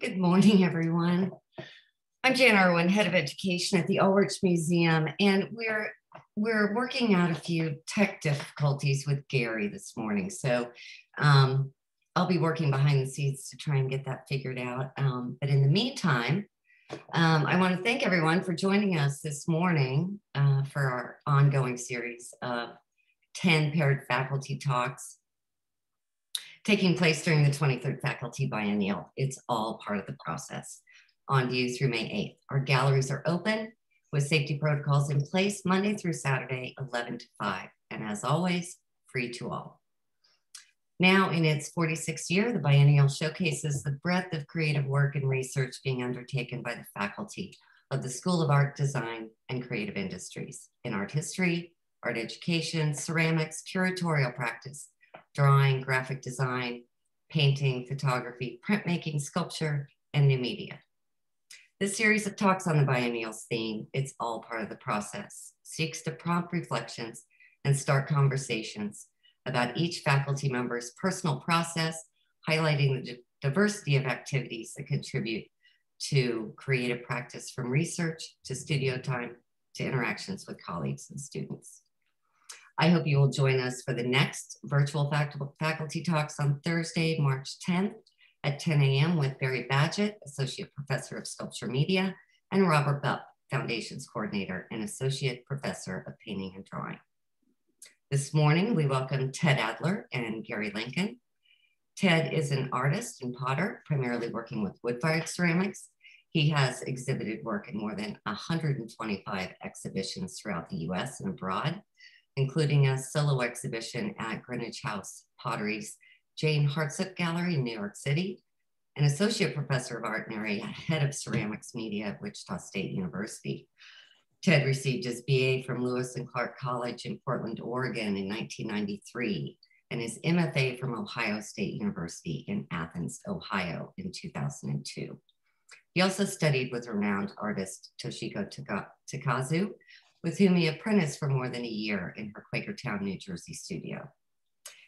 Good morning, everyone. I'm Jan Irwin, head of education at the Ulrich Museum, and we're we're working out a few tech difficulties with Gary this morning. So um, I'll be working behind the scenes to try and get that figured out. Um, but in the meantime, um, I want to thank everyone for joining us this morning uh, for our ongoing series of 10 paired faculty talks taking place during the 23rd Faculty Biennial. It's all part of the process on view through May 8th. Our galleries are open with safety protocols in place Monday through Saturday, 11 to 5. And as always, free to all. Now, in its 46th year, the biennial showcases the breadth of creative work and research being undertaken by the faculty of the School of Art, Design, and Creative Industries in art history, art education, ceramics, curatorial practice, drawing, graphic design, painting, photography, printmaking, sculpture, and new media. This series of talks on the biennial's theme, It's All Part of the Process, seeks to prompt reflections and start conversations about each faculty member's personal process, highlighting the diversity of activities that contribute to creative practice from research to studio time to interactions with colleagues and students. I hope you will join us for the next virtual faculty talks on Thursday, March 10th at 10 a.m. with Barry Badgett, Associate Professor of Sculpture Media, and Robert Bupp, Foundations Coordinator and Associate Professor of Painting and Drawing. This morning, we welcome Ted Adler and Gary Lincoln. Ted is an artist and potter, primarily working with wood-fired ceramics. He has exhibited work in more than 125 exhibitions throughout the US and abroad including a solo exhibition at Greenwich House Potteries Jane Hartsook Gallery in New York City, an associate professor of art and area head of ceramics media at Wichita State University. Ted received his BA from Lewis and Clark College in Portland, Oregon in 1993, and his MFA from Ohio State University in Athens, Ohio in 2002. He also studied with renowned artist Toshiko Takaezu, with whom he apprenticed for more than a year in her Quakertown, New Jersey studio.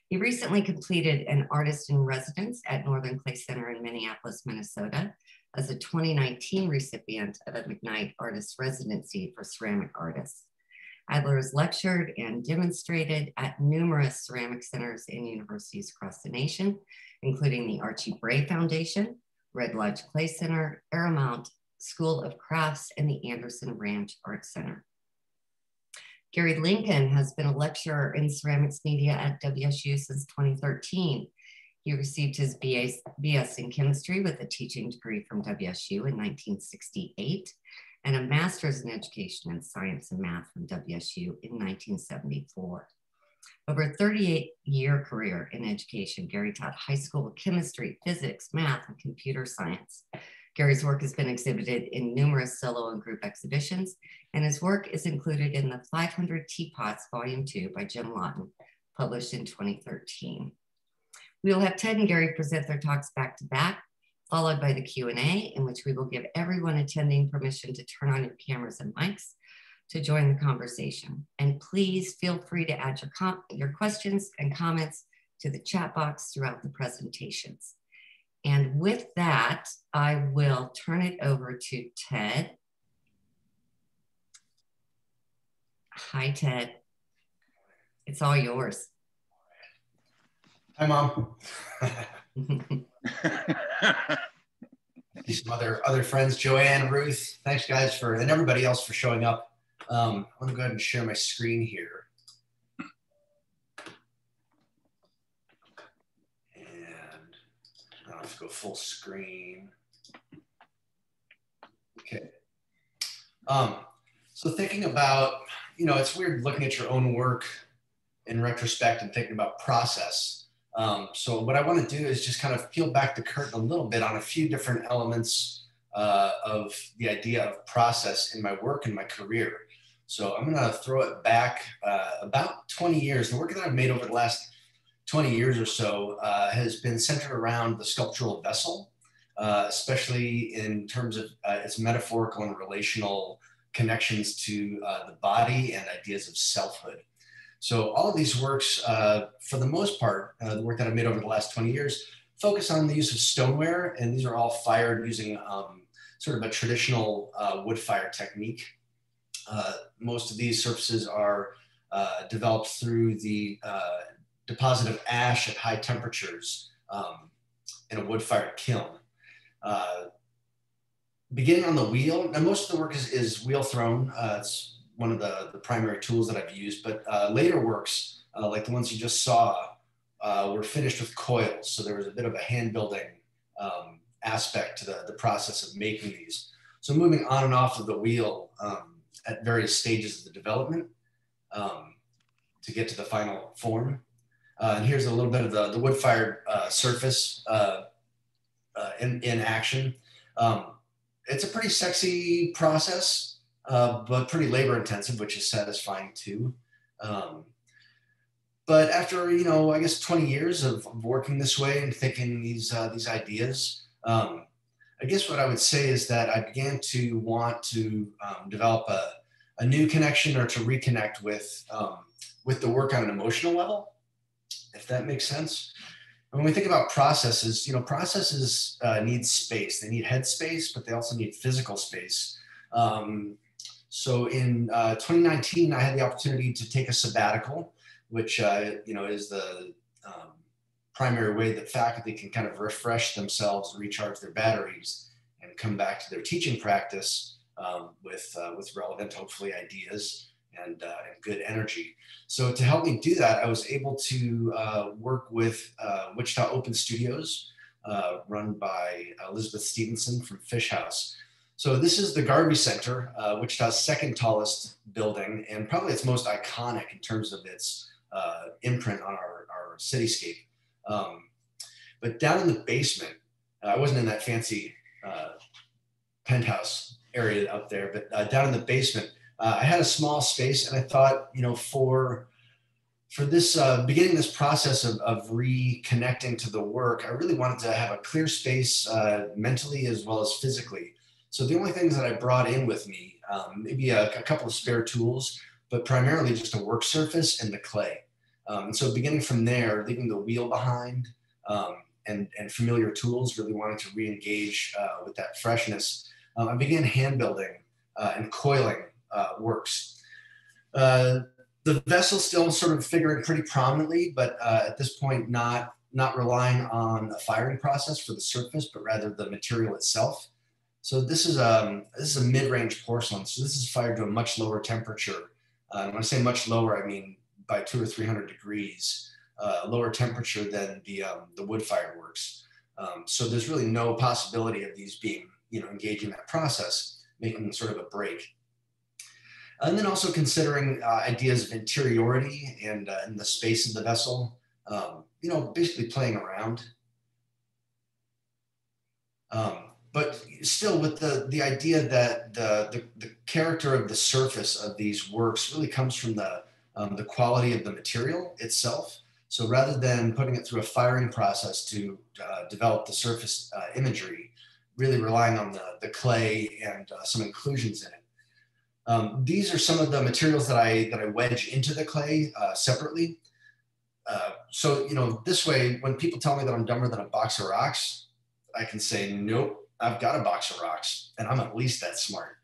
He recently completed an artist in residence at Northern Clay Center in Minneapolis, Minnesota, as a 2019 recipient of a McKnight Artist Residency for ceramic artists. Adler has lectured and demonstrated at numerous ceramic centers in universities across the nation, including the Archie Bray Foundation, Red Lodge Clay Center, Arrowmont School of Crafts, and the Anderson Ranch Art Center. Gary Lincoln has been a lecturer in ceramics media at WSU since 2013. He received his BS, BS in chemistry with a teaching degree from WSU in 1968 and a master's in education in science and math from WSU in 1974. Over a 38 year career in education, Gary taught high school chemistry, physics, math, and computer science. Gary's work has been exhibited in numerous solo and group exhibitions, and his work is included in the 500 Teapots, Volume 2 by Jim Lawton, published in 2013. We will have Ted and Gary present their talks back to back, followed by the Q&A, in which we will give everyone attending permission to turn on your cameras and mics to join the conversation. And please feel free to add your, your questions and comments to the chat box throughout the presentations. And with that, I will turn it over to Ted. Hi, Ted. It's all yours. Hi, Mom. These other other friends, Joanne, Ruth. Thanks, guys, for and everybody else for showing up. Um, I'm gonna go ahead and share my screen here. Let's go full screen. Okay. Um, so thinking about, you know, it's weird looking at your own work in retrospect and thinking about process. Um, so what I want to do is just kind of peel back the curtain a little bit on a few different elements uh, of the idea of process in my work and my career. So I'm going to throw it back uh, about 20 years. The work that I've made over the last 20 years or so uh, has been centered around the sculptural vessel, uh, especially in terms of uh, its metaphorical and relational connections to uh, the body and ideas of selfhood. So all of these works, uh, for the most part, the work that I've made over the last 20 years, focus on the use of stoneware, and these are all fired using um, sort of a traditional wood fire technique. Most of these surfaces are uh, developed through the uh, deposit of ash at high temperatures um, in a wood-fired kiln. Uh, beginning on the wheel, now most of the work is, is wheel thrown. it's one of the, the primary tools that I've used, but later works, like the ones you just saw, were finished with coils. So there was a bit of a hand building um, aspect to the, the process of making these. So moving on and off of the wheel um, at various stages of the development um, to get to the final form. Uh, and here's a little bit of the, the wood-fired uh, surface uh, uh in, in action. Um, it's a pretty sexy process, uh, but pretty labor intensive, which is satisfying too. Um, but after, you know, I guess 20 years of, working this way and thinking these, uh, these ideas, um, I guess what I would say is that I began to want to um, develop a, a, new connection or to reconnect with um, with the work on an emotional level, if that makes sense. when we think about processes, you know, processes uh, need space. They need head space, but they also need physical space. Um, so in uh, 2019, I had the opportunity to take a sabbatical, which uh, you know is the um, primary way that faculty can kind of refresh themselves, recharge their batteries, and come back to their teaching practice um, with uh, with relevant, hopefully, ideas and, uh, and good energy. So to help me do that, I was able to uh, work with uh, Wichita Open Studios, uh, run by Elizabeth Stevenson from Fisch Haus. So this is the Garvey Center, uh, Wichita's second tallest building, and probably its most iconic in terms of its imprint on our, our cityscape. Um, but down in the basement, uh, I wasn't in that fancy uh, penthouse area up there, but uh, down in the basement, uh, I had a small space, and I thought, you know, for for this uh, beginning this process of, of reconnecting to the work, I really wanted to have a clear space uh, mentally as well as physically. So the only things that I brought in with me, um, maybe a, a couple of spare tools, but primarily just a work surface and the clay. Um, and so beginning from there, leaving the wheel behind um, and, and familiar tools, really wanting to re-engage uh, with that freshness, um, I began hand building uh, and coiling works. Uh, the vessel still sort of figuring pretty prominently, but uh, at this point not, not relying on a firing process for the surface, but rather the material itself. So this is, um, this is a mid-range porcelain. So this is fired to a much lower temperature. Uh, when I say much lower, I mean by two or 300 degrees, uh, lower temperature than the, um, the wood fireworks. Um, so there's really no possibility of these being, you know, engaging that process, making sort of a break. And then also considering uh, ideas of interiority and, uh, the space of the vessel, um, you know, basically playing around. Um, but still with the, the idea that the, the, the character of the surface of these works really comes from the, um, the quality of the material itself. So rather than putting it through a firing process to uh, develop the surface uh, imagery, really relying on the, the clay and uh, some inclusions in it. Um, these are some of the materials that I, that I wedge into the clay uh, separately. Uh, so, you know, this way, when people tell me that I'm dumber than a box of rocks, I can say, nope, I've got a box of rocks and I'm at least that smart.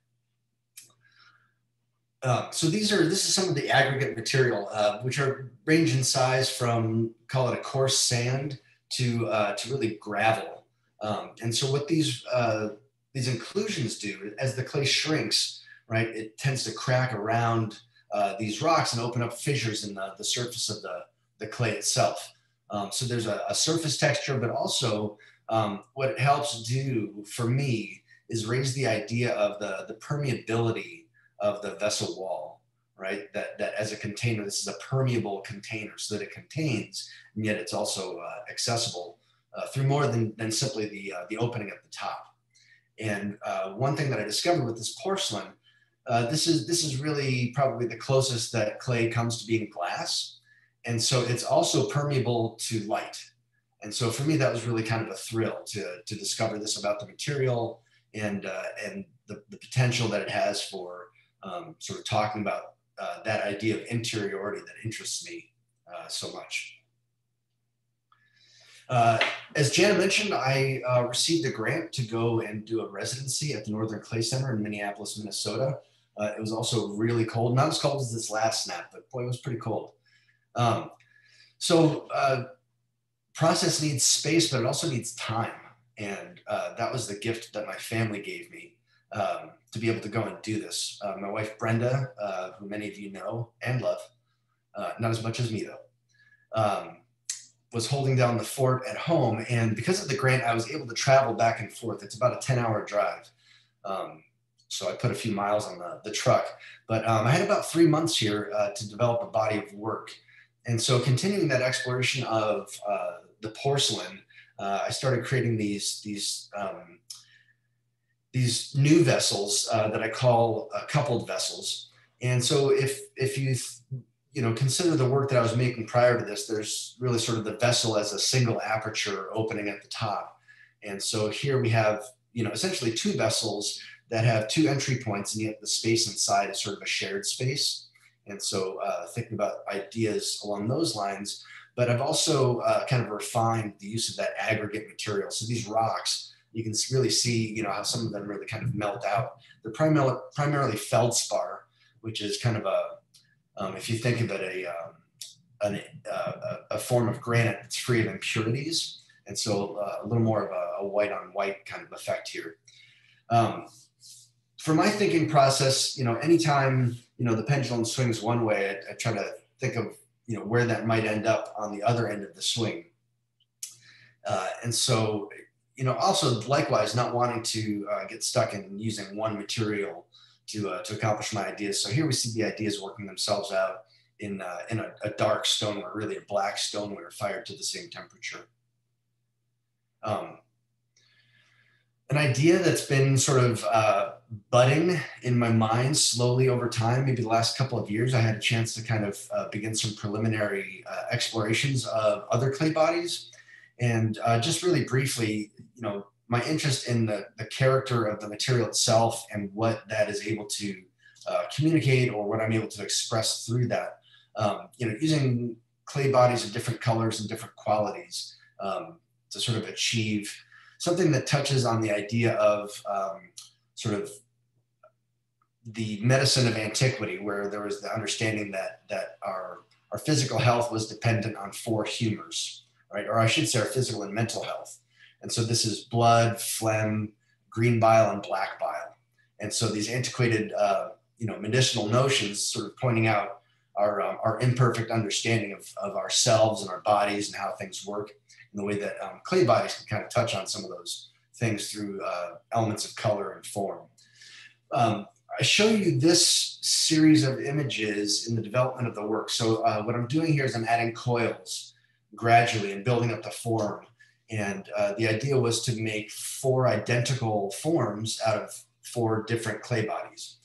Uh, so these are this is some of the aggregate material, uh, which are range in size from call it a coarse sand to uh, to really gravel. Um, and so what these uh, these inclusions do, as the clay shrinks, right, it tends to crack around uh, these rocks and open up fissures in the, the surface of the the clay itself. Um, so there's a, a, surface texture, but also um, what it helps do for me is raise the idea of the the permeability of the vessel wall, right? That, that as a container, this is a permeable container so that it contains, and yet it's also uh, accessible uh, through more than, than simply the, uh, the opening at the top. And uh, one thing that I discovered with this porcelain, uh, this is this is really probably the closest that clay comes to being glass, and so it's also permeable to light. And so for me, that was really kind of a thrill to, to discover this about the material and uh, and the, the potential that it has for um, sort of talking about uh, that idea of interiority that interests me uh, so much. Uh, as Jana mentioned, I uh, received a grant to go and do a residency at the Northern Clay Center in Minneapolis, Minnesota. Uh, it was also really cold, not as cold as this last snap, but boy, it was pretty cold. Um, so uh, process needs space, but it also needs time. And uh, that was the gift that my family gave me um, to be able to go and do this. Uh, my wife, Brenda, uh, who many of you know and love, uh, not as much as me though, um, was holding down the fort at home. And because of the grant, I was able to travel back and forth. It's about a 10 hour drive. Um, so I put a few miles on the, the truck. But um, I had about three months here uh, to develop a body of work. And so continuing that exploration of uh, the porcelain, uh, I started creating these, these, um, these new vessels uh, that I call uh, coupled vessels. And so if, if you you know, consider the work that I was making prior to this, there's really sort of the vessel as a single aperture opening at the top. And so here we have, you know, essentially two vessels that have two entry points and yet the space inside is sort of a shared space. And so uh, thinking about ideas along those lines, but I've also uh, kind of refined the use of that aggregate material. So these rocks, you can really see, you know, how some of them really kind of melt out. They're primarily, primarily feldspar, which is kind of a, um, if you think of it, a, um, an, uh, a form of granite that's free of impurities. And so uh, a little more of a, a, white on white kind of effect here. Um, for my thinking process, you know, anytime, you know, the pendulum swings one way, I, I, try to think of, you know, where that might end up on the other end of the swing. Uh, and so, you know, also likewise, not wanting to uh, get stuck in using one material to, uh, to accomplish my ideas. So here we see the ideas working themselves out in, uh, in a, a, dark stoneware, or really a black stoneware fired to the same temperature. Um, an idea that's been sort of uh, budding in my mind slowly over time, maybe the last couple of years, I had a chance to kind of uh, begin some preliminary uh, explorations of other clay bodies. And uh, just really briefly, you know, my interest in the, the character of the material itself and what that is able to uh, communicate or what I'm able to express through that. Um, you know, using clay bodies of different colors and different qualities um, to sort of achieve something that touches on the idea of um, sort of the medicine of antiquity, where there was the understanding that that our our physical health was dependent on four humors, right? Or I should say, our physical and mental health. And so this is blood, phlegm, green bile, and black bile. And so these antiquated, uh, you know, medicinal notions sort of pointing out our, um, our imperfect understanding of, of ourselves and our bodies and how things work in the way that um, clay bodies can kind of touch on some of those things through uh, elements of color and form. Um, I show you this series of images in the development of the work. So uh, what I'm doing here is I'm adding coils gradually and building up the form and uh, the idea was to make four identical forms out of four different clay bodies.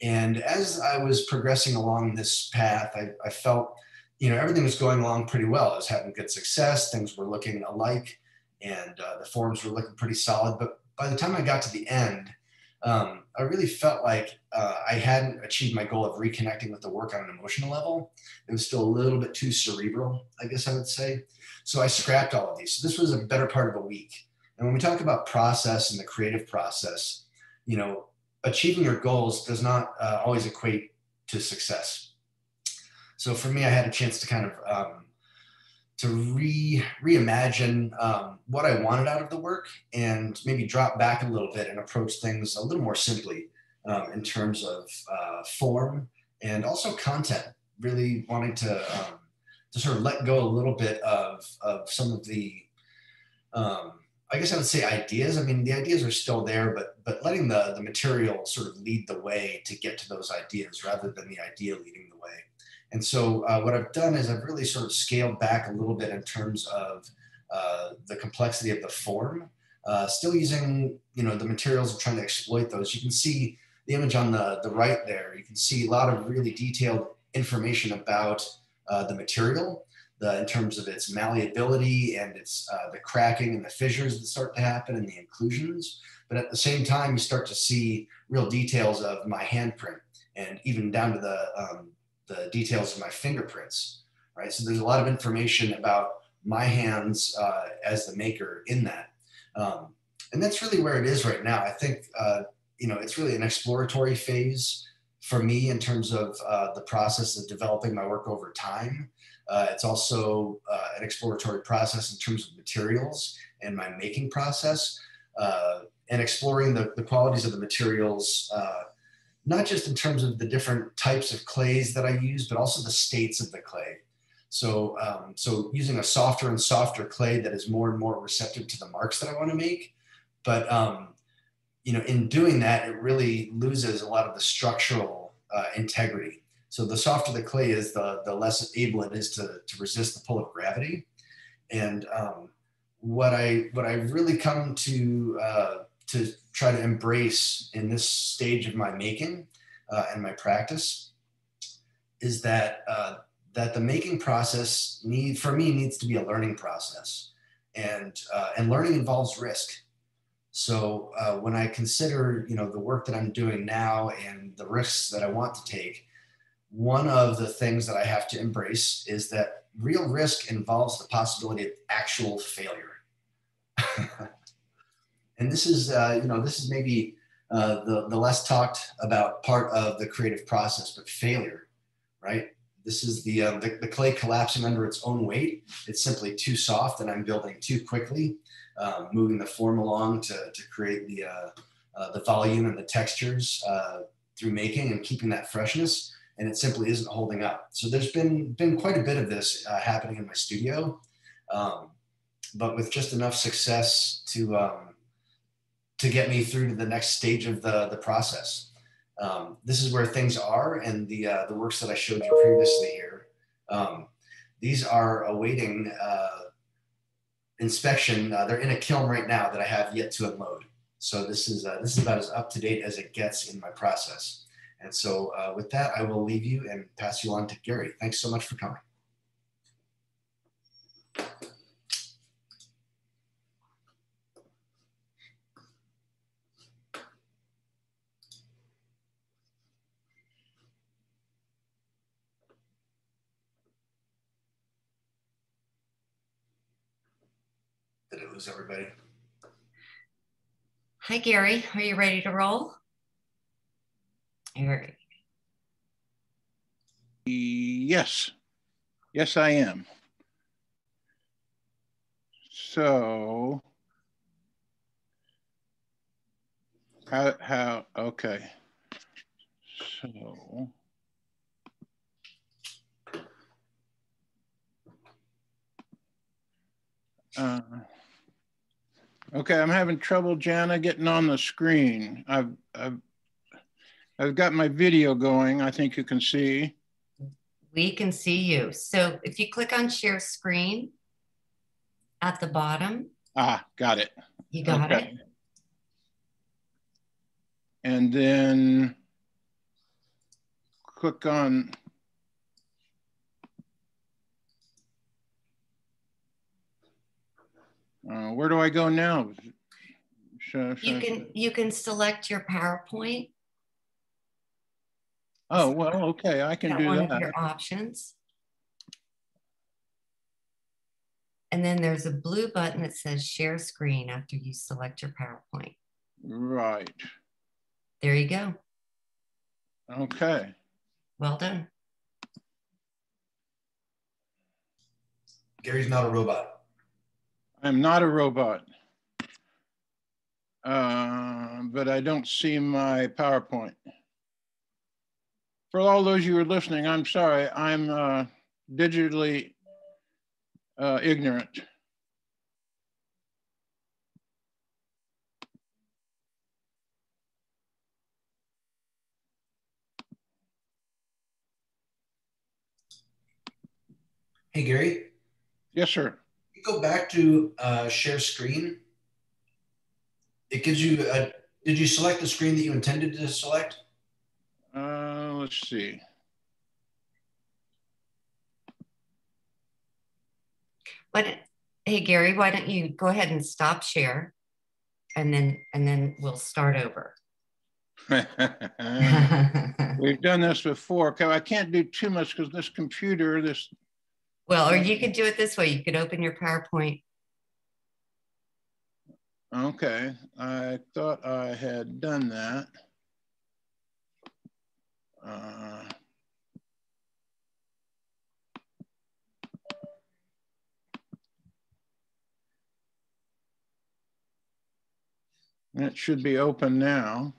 And as I was progressing along this path, I, I felt, you know, everything was going along pretty well. I was having good success. Things were looking alike and uh, the forms were looking pretty solid. But by the time I got to the end, um, I really felt like uh, I hadn't achieved my goal of reconnecting with the work on an emotional level. It was still a little bit too cerebral, I guess I would say. So I scrapped all of these. So this was a better part of a week. And when we talk about process and the creative process, you know, achieving your goals does not uh, always equate to success. So for me, I had a chance to kind of um, to re reimagine um, what I wanted out of the work and maybe drop back a little bit and approach things a little more simply um, in terms of uh, form and also content. Really wanting to um, to sort of let go a little bit of, of some of the, um, I guess I would say ideas. I mean, the ideas are still there, but but letting the the material sort of lead the way to get to those ideas rather than the idea leading the way. And so uh, what I've done is I've really sort of scaled back a little bit in terms of uh, the complexity of the form. Uh, still using you know the materials of trying to exploit those. You can see the image on the the right there. You can see a lot of really detailed information about uh, the material, the, in terms of its malleability and its uh, the cracking and the fissures that start to happen and the inclusions. But at the same time, you start to see real details of my handprint and even down to the, um, the details of my fingerprints, right? So there's a lot of information about my hands uh, as the maker in that. Um, and that's really where it is right now. I think, uh, you know, it's really an exploratory phase for me in terms of uh, the process of developing my work over time. Uh, it's also uh, an exploratory process in terms of materials and my making process uh, and exploring the, the qualities of the materials, not just in terms of the different types of clays that I use, but also the states of the clay. So, um, so using a softer and softer clay that is more and more receptive to the marks that I want to make. But, um, you know, in doing that, it really loses a lot of the structural uh, integrity. So the softer the clay is, the, the less able it is to, to resist the pull of gravity. And um, what I what I really come to uh, to try to embrace in this stage of my making uh, and my practice is that uh, that the making process need for me needs to be a learning process, and uh, and learning involves risk. So uh, when I consider you know the work that I'm doing now and the risks that I want to take, one of the things that I have to embrace is that real risk involves the possibility of actual failure. and this is, uh, you know, this is maybe uh, the, the less talked about part of the creative process, but failure, right? This is the, uh, the, the, clay collapsing under its own weight. It's simply too soft and I'm building too quickly, um, moving the form along to, to create the, uh, uh, the volume and the textures uh, through making and keeping that freshness. And it simply isn't holding up. So there's been, been quite a bit of this happening in my studio. Um, but with just enough success to um, to get me through to the next stage of the the process. Um, this is where things are, and the uh, the works that I showed you previously here. Um, these are awaiting uh, inspection. Uh, they're in a kiln right now that I have yet to unload. So this is uh, this is about as up to date as it gets in my process. And so uh, with that, I will leave you and pass you on to Gary. Thanks so much for coming. Lose everybody. Hi, Gary. Are you ready to roll? Gary. Yes. Yes, I am. So, how, how, okay. So, uh, Okay, I'm having trouble, Jana, getting on the screen. I've, I've, I've got my video going. I think you can see. We can see you. So if you click on share screen at the bottom. Ah, got it. You got okay. it. And then click on Uh, where do I go now? Should, should you can you can select your PowerPoint. Oh well, okay, I can do one that. Of your options. And then there's a blue button that says share screen after you select your PowerPoint. Right. There you go. Okay. Well done. Gary's not a robot. I'm not a robot. Uh, but I don't see my PowerPoint. For all those you are listening, I'm sorry, I'm uh, digitally uh, ignorant. Hey, Gary. Yes, sir go back to uh, share screen, it gives you a, did you select the screen that you intended to select? Uh, let's see. But hey, Gary, why don't you go ahead and stop share and then, and then we'll start over. We've done this before. I can't do too much because this computer, this Well, or you could do it this way. You could open your PowerPoint. Okay, I thought I had done that. Uh, it should be open now.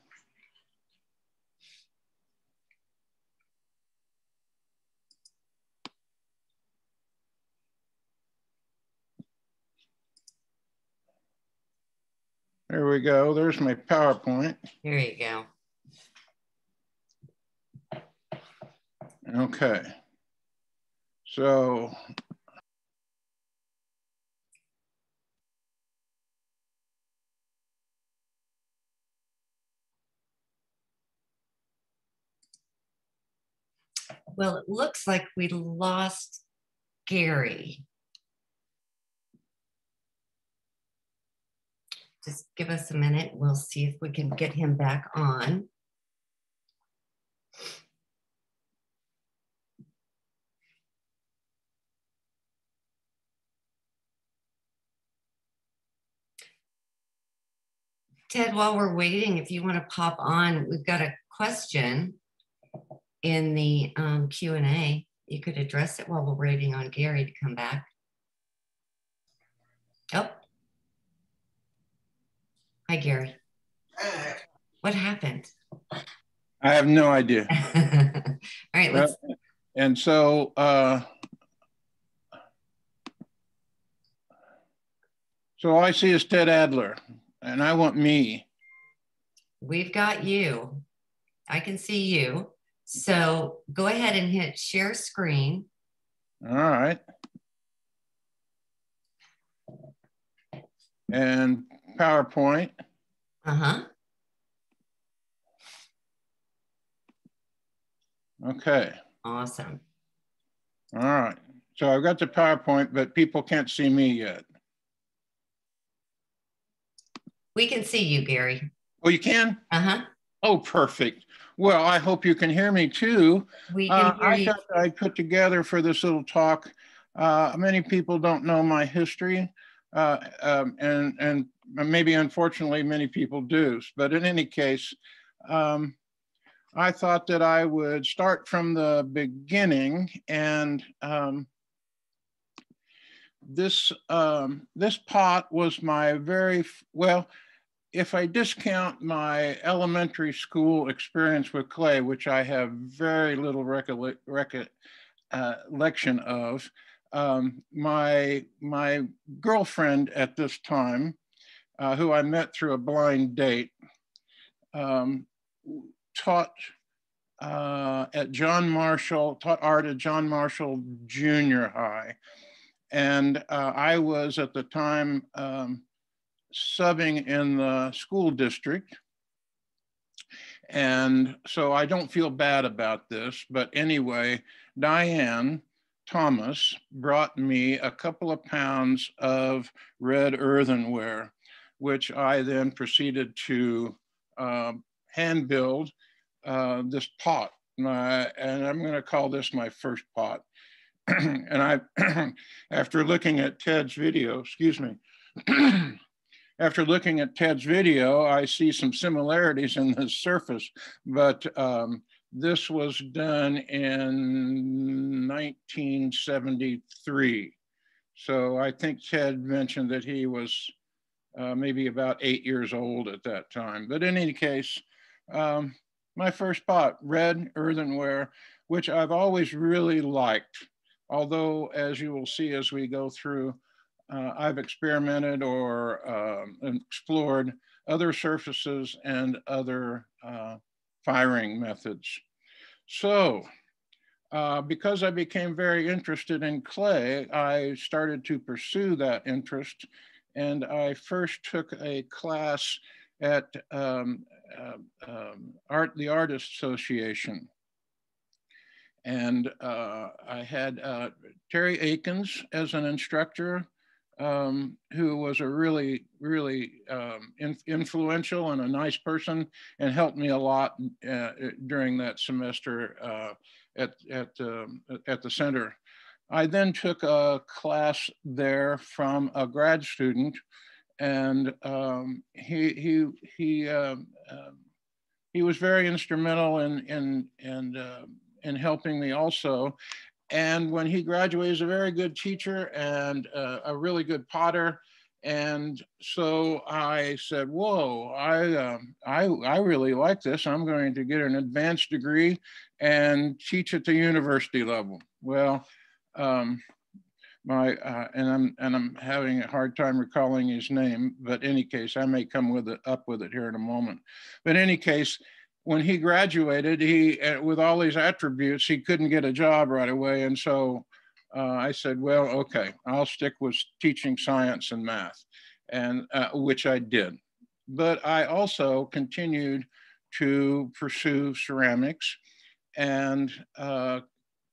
There we go. There's my PowerPoint. There you go. Okay. So Well, it looks like we lost Gary. Just give us a minute. We'll see if we can get him back on. Ted, while we're waiting, if you want to pop on, we've got a question in the um, Q&A. You could address it while we're waiting on Gary to come back. Oh. Hi, Gary. What happened? I have no idea. All right, let's. And so, uh, so all I see is Ted Adler, and I want me. We've got you. I can see you. So go ahead and hit share screen. All right. And PowerPoint. Uh-huh. Okay. Awesome. All right. So I've got the PowerPoint, but people can't see me yet. We can see you, Gary. Oh, you can? Uh-huh. Oh, perfect. Well, I hope you can hear me too. We can Uh, hear I you. I put together for this little talk. Uh, many people don't know my history, uh, um, and and maybe unfortunately many people do. But in any case, um, I thought that I would start from the beginning and. Um, this um, this pot was my very well if I discount my elementary school experience with clay, which I have very little recolle- recollection of, um, my my girlfriend at this time, uh, who I met through a blind date, um, taught uh, at John Marshall, taught art at John Marshall Junior High, and uh, I was at the time. Um, subbing in the school district. And so I don't feel bad about this, but anyway, Diane Thomas brought me a couple of pounds of red earthenware, which I then proceeded to uh, hand build uh, this pot. My, and I'm going to call this my first pot. and I, after looking at Ted's video, excuse me, after looking at Ted's video, I see some similarities in the surface, but um, this was done in 1973. So I think Ted mentioned that he was uh, maybe about eight years old at that time. But in any case, um, my first pot, red earthenware, which I've always really liked. Although, as you will see as we go through, uh, I've experimented or um, explored other surfaces and other uh, firing methods. So, uh, because I became very interested in clay, I started to pursue that interest. And I first took a class at um, uh, um, Art, the Artist Association. And uh, I had uh, Terry Akins as an instructor, um, who was a really, really um, in, influential and a nice person and helped me a lot uh, during that semester uh, at, at, um, at the center. I then took a class there from a grad student, and um, he he he uh, he was very instrumental in in in in helping me also. And when he graduated, he's a very good teacher and uh, a really good potter. And so I said, "Whoa, I um, I I really like this. I'm going to get an advanced degree and teach at the university level." Well, um, my uh, and I'm and I'm having a hard time recalling his name, but any case, I may come with it up with it here in a moment. But any case, when he graduated, he uh, with all these attributes, he couldn't get a job right away, and so uh, I said, well, okay, I'll stick with teaching science and math, and uh, which I did. But I also continued to pursue ceramics, and uh,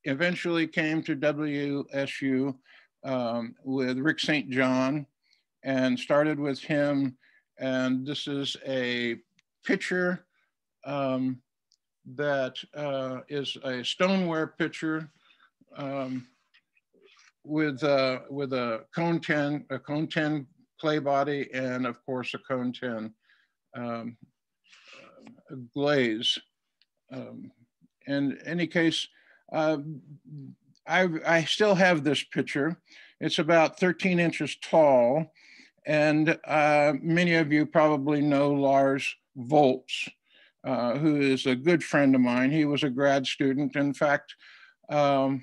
eventually came to WSU um, with Rick St. John and started with him. And this is a picture um, that uh, is a stoneware pitcher um, with, uh, with a cone 10, a cone 10 clay body, and of course a cone 10 um, glaze. Um, in any case, uh, I, I still have this picture. It's about 13 inches tall. And uh, many of you probably know Lars Voltz, uh, who is a good friend of mine. He was a grad student. In fact, um,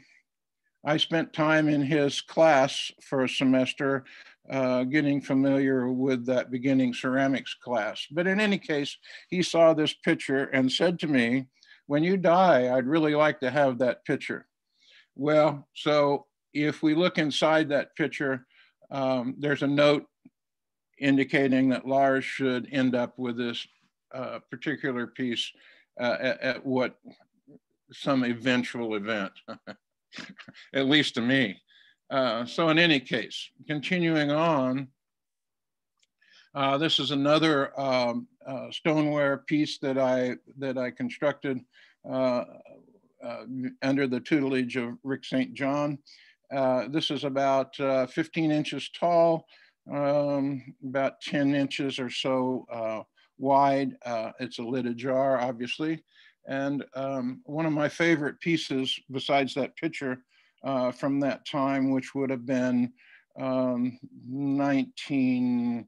I spent time in his class for a semester uh, getting familiar with that beginning ceramics class. But in any case, he saw this picture and said to me, when you die, I'd really like to have that picture. Well, so if we look inside that picture, um, there's a note indicating that Lars should end up with this uh, particular piece uh, at, at, what some eventual event, at least to me. Uh, so in any case, continuing on, uh, this is another um, uh, stoneware piece that I that I constructed uh, under the tutelage of Rick St. John. This is about 15 inches tall, um, about 10 inches or so wide. it's a lidded jar, obviously. And um, one of my favorite pieces, besides that picture uh, from that time, which would have been um, 19,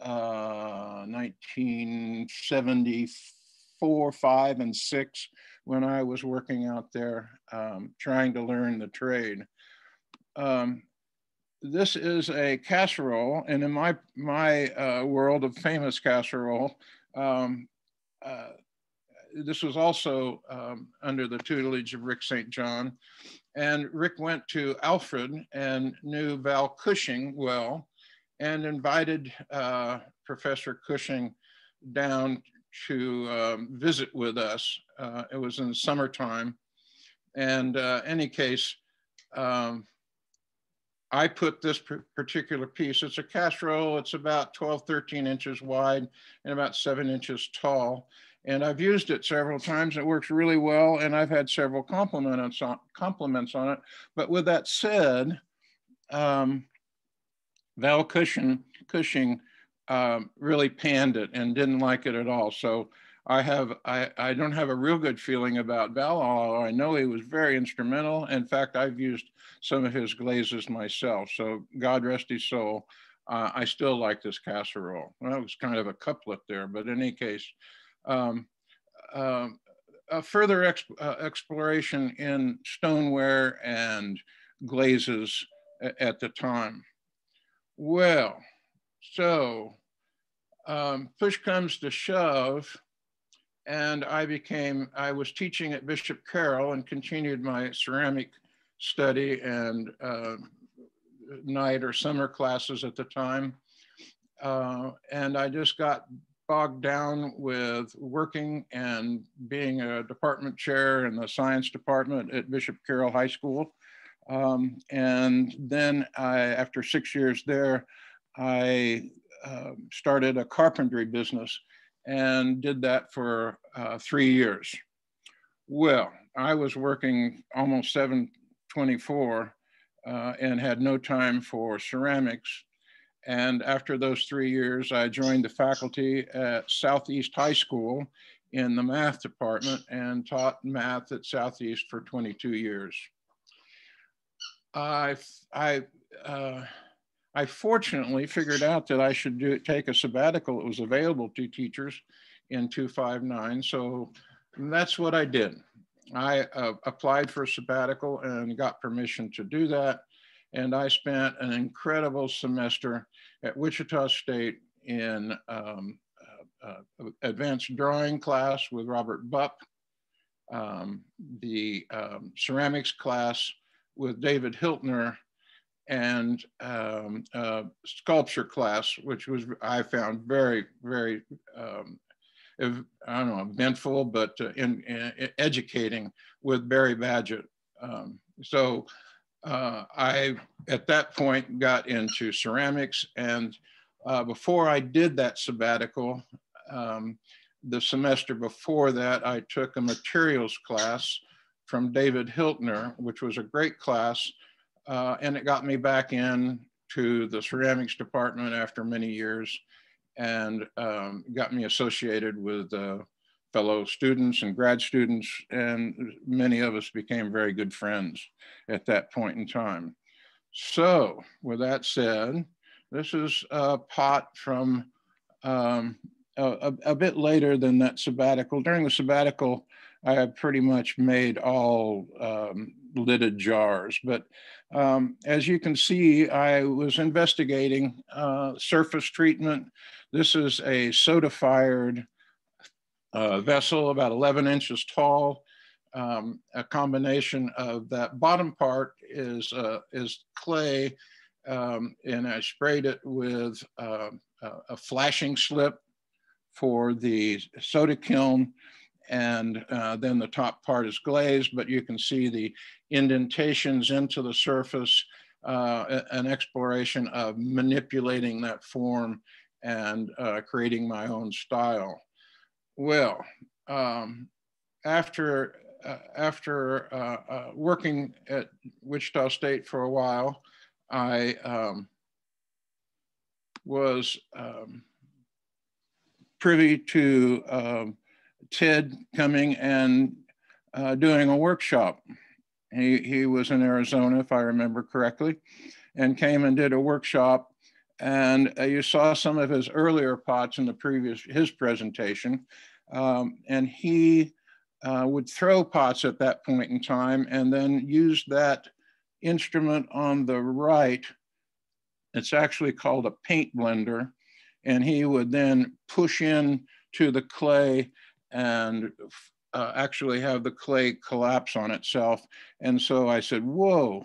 uh, 1974, 5, and 6 when I was working out there um, trying to learn the trade. Um, this is a casserole, and in my, my uh, world of famous casserole, um, uh, this was also um, under the tutelage of Rick St. John. And Rick went to Alfred and knew Val Cushing well, and invited uh, Professor Cushing down to um, visit with us. Uh, it was in the summertime. And uh, any case, um, I put this particular piece, it's a casserole, it's about 12, 13 inches wide and about seven inches tall. And I've used it several times. It works really well. And I've had several compliments on, compliments on it. But with that said, um, Val Cushing, Cushing um, really panned it and didn't like it at all. So I have I, I don't have a real good feeling about Val, although I know he was very instrumental. In fact, I've used some of his glazes myself. So God rest his soul. Uh, I still like this casserole. Well, it was kind of a couplet there, but in any case, um, uh, a further exp uh, exploration in stoneware and glazes at the time. Well, so um, push comes to shove, and I became, I was teaching at Bishop Carroll and continued my ceramic study and uh, night or summer classes at the time. Uh, and I just got bogged down with working and being a department chair in the science department at Bishop Carroll High School. Um, and then I, after six years there, I uh, started a carpentry business and did that for uh, three years. Well, I was working almost 724 uh, and had no time for ceramics. And after those three years, I joined the faculty at Southeast High School in the math department and taught math at Southeast for 22 years. I, I, uh, I fortunately figured out that I should do, take a sabbatical. It was available to teachers in 259. So that's what I did. I uh, applied for a sabbatical and got permission to do that. And I spent an incredible semester at Wichita State in um, uh, uh, advanced drawing class with Robert Bupp, um, the um, ceramics class with David Hiltner, and um, sculpture class, which was I found very, very um, I don't know, eventful, but uh, in, in, educating with Barry Badgett. Um, so uh, I, at that point, got into ceramics. And uh, before I did that sabbatical, um, the semester before that, I took a materials class from David Hiltner, which was a great class. Uh, and it got me back in to the ceramics department after many years and um, got me associated with uh, fellow students and grad students, and many of us became very good friends at that point in time. So, with that said, this is a pot from um, a, a, bit later than that sabbatical. During the sabbatical, I pretty much made all um, lidded jars. But um, as you can see, I was investigating uh, surface treatment. This is a soda fired uh, vessel about 11 inches tall. Um, a combination of that bottom part is, uh, is clay um, and I sprayed it with uh, a flashing slip for the soda kiln and uh, then the top part is glazed, but you can see the indentations into the surface, uh, an exploration of manipulating that form and uh, creating my own style. Well, um, after uh, after uh, uh, working at Wichita State for a while, I um, was um, privy to um, Ted coming and uh, doing a workshop. He, he was in Arizona, if I remember correctly, and came and did a workshop. And uh, you saw some of his earlier pots in the previous, his presentation. Um, and he uh, would throw pots at that point in time and then use that instrument on the right. It's actually called a paint blender. And he would then push in to the clay and uh, actually have the clay collapse on itself. And so I said, whoa,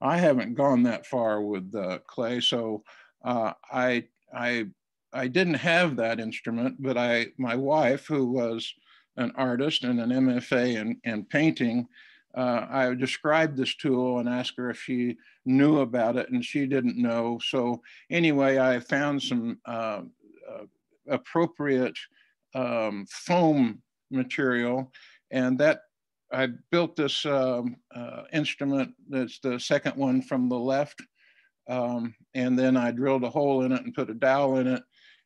I haven't gone that far with the clay. So uh, I, I, I didn't have that instrument, but I, my wife, who was an artist and an MFA in, in painting, uh, I described this tool and asked her if she knew about it, and she didn't know. So anyway, I found some uh, uh appropriate um, foam material. And that I built this um, uh, instrument that's the second one from the left. Um, and then I drilled a hole in it and put a dowel in it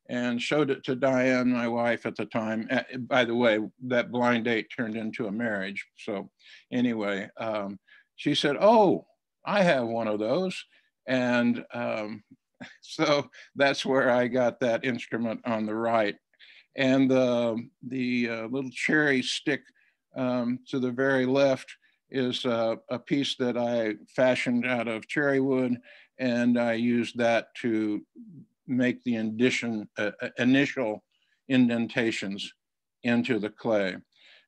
and showed it to Diane, my wife at the time. by the way, that blind date turned into a marriage. So anyway, um, she said, oh, I have one of those. And um, so that's where I got that instrument on the right and the, the uh, little cherry stick um, to the very left is uh, a piece that I fashioned out of cherry wood, and I used that to make the indition, uh, uh, initial indentations into the clay.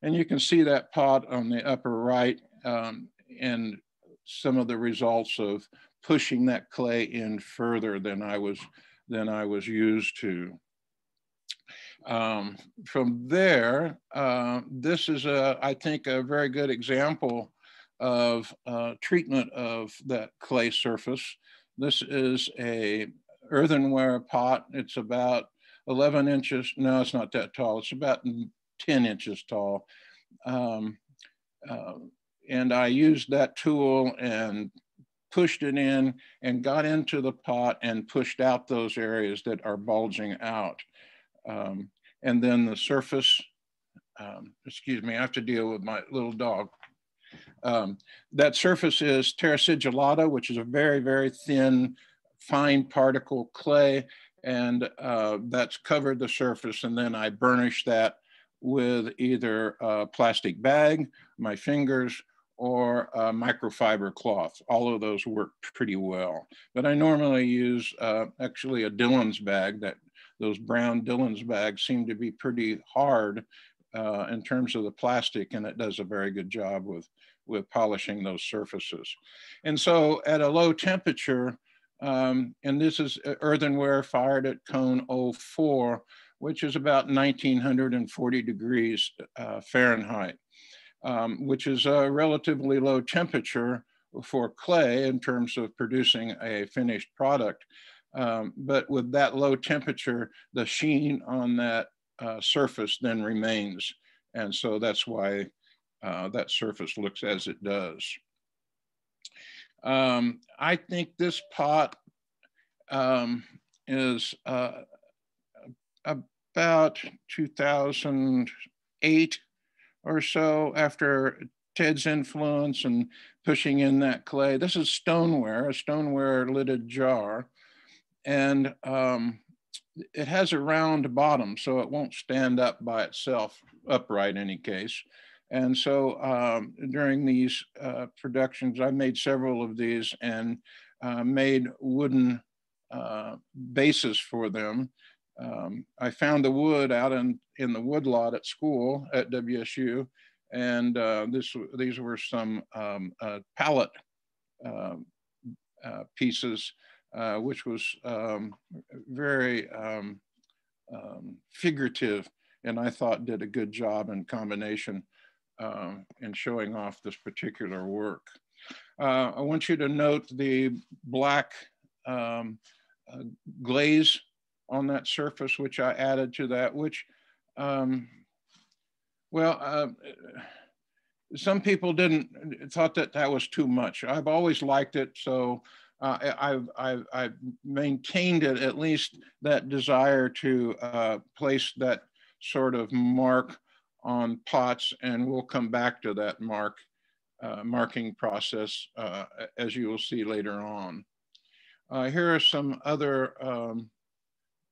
And you can see that pot on the upper right um, and some of the results of pushing that clay in further than I was than I was used to. Um, from there, uh, this is, a, I think, a very good example of uh, treatment of that clay surface. This is a earthenware pot. It's about 11 inches. No, it's not that tall. It's about 10 inches tall. Um, uh, and I used that tool and pushed it in and got into the pot and pushed out those areas that are bulging out. Um, and then the surface, um, excuse me, I have to deal with my little dog. Um, that surface is terra sigillata, which is a very, very thin, fine particle clay, and uh, that's covered the surface. And then I burnish that with either a plastic bag, my fingers, or a microfiber cloth. All of those work pretty well. But I normally use uh, actually a Dillon's bag that those brown Dillon's bags seem to be pretty hard uh, in terms of the plastic and it does a very good job with, with polishing those surfaces. And so at a low temperature, um, and this is earthenware fired at cone 04, which is about 1940 degrees uh, Fahrenheit um, which is a relatively low temperature for clay in terms of producing a finished product. Um, but with that low temperature, the sheen on that uh, surface then remains. And so that's why uh, that surface looks as it does. Um, I think this pot um, is uh, about 2008 or so after Ted's influence and pushing in that clay. This is stoneware, a stoneware lidded jar. And um, it has a round bottom, so it won't stand up by itself upright in any case. And so um, during these uh, productions, I made several of these and uh, made wooden uh, bases for them um, I found the wood out in, in the wood lot at school at WSU, and uh, this these were some um, uh, pallet um, uh, pieces, uh, which was um, very um, um, figurative, and I thought did a good job in combination in showing off this particular work. Uh, I want you to note the black uh, glaze on that surface, which I added to that, which, um, well, uh, some people didn't thought that that was too much. I've always liked it, so uh, I've, I've, I've, maintained it at least that desire to uh, place that sort of mark on pots, and we'll come back to that mark uh, marking process uh, as you will see later on. Uh, here are some other um,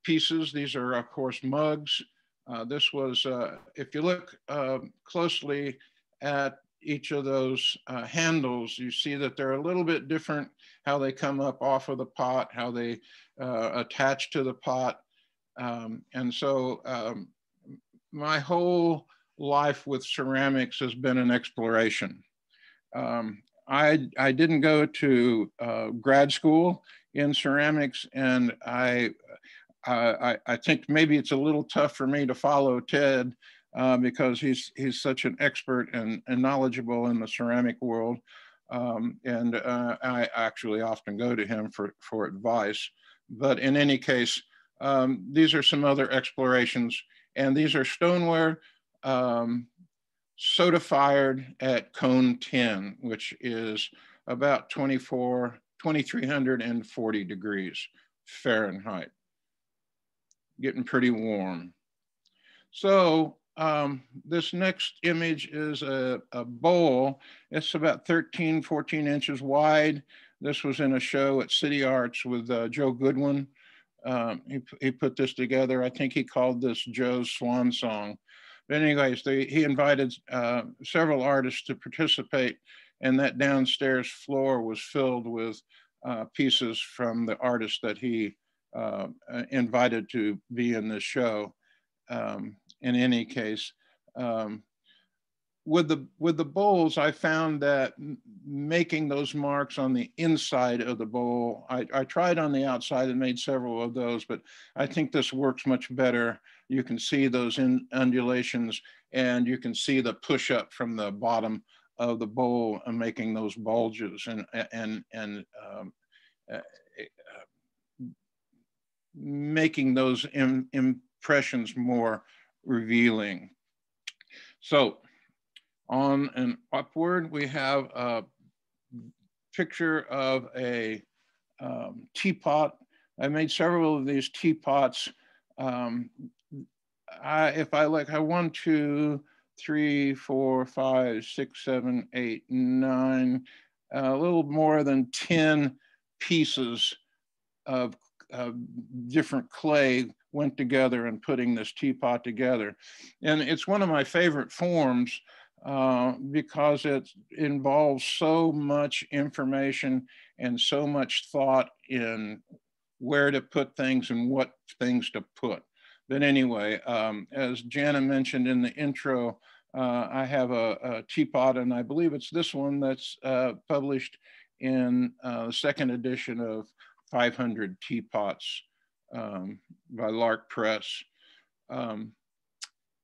pieces. These are, of course, mugs. This was, if you look uh, closely at each of those uh, handles, you see that they're a little bit different how they come up off of the pot, how they uh, attach to the pot. Um, and so um, my whole life with ceramics has been an exploration. Um, I, I didn't go to uh, grad school in ceramics and I I, I think maybe it's a little tough for me to follow Ted uh, because he's he's such an expert and, and knowledgeable in the ceramic world. Um, and uh, I actually often go to him for, for advice. But in any case, um, these are some other explorations. And these are stoneware um, soda fired at cone 10, which is about 24, 2340 degrees Fahrenheit getting pretty warm. So um, this next image is a, a, bowl. It's about 13, 14 inches wide. This was in a show at City Arts with uh, Joe Goodwin. Um, he, he put this together. I think he called this Joe's Swan Song. But anyways, they, he invited uh, several artists to participate and that downstairs floor was filled with uh, pieces from the artists that he uh, invited to be in this show. Um, in any case, um, with the with the bowls, I found that making those marks on the inside of the bowl, I, I tried on the outside and made several of those, but I think this works much better. You can see those in undulations and you can see the push up from the bottom of the bowl and making those bulges and and and um, making those Im impressions more revealing. So on and upward, we have a picture of a um, teapot. I made several of these teapots. Um, I, if I like, I one, two, three, four, five, six, seven, eight, nine, a little more than 10 pieces of, of different clay went together and putting this teapot together. And it's one of my favorite forms uh, because it involves so much information and so much thought in where to put things and what things to put. But anyway, um, as Jana mentioned in the intro, uh, I have a, a, teapot, and I believe it's this one that's uh, published in uh, the second edition of 500 Teapots um, by Lark Press. Um,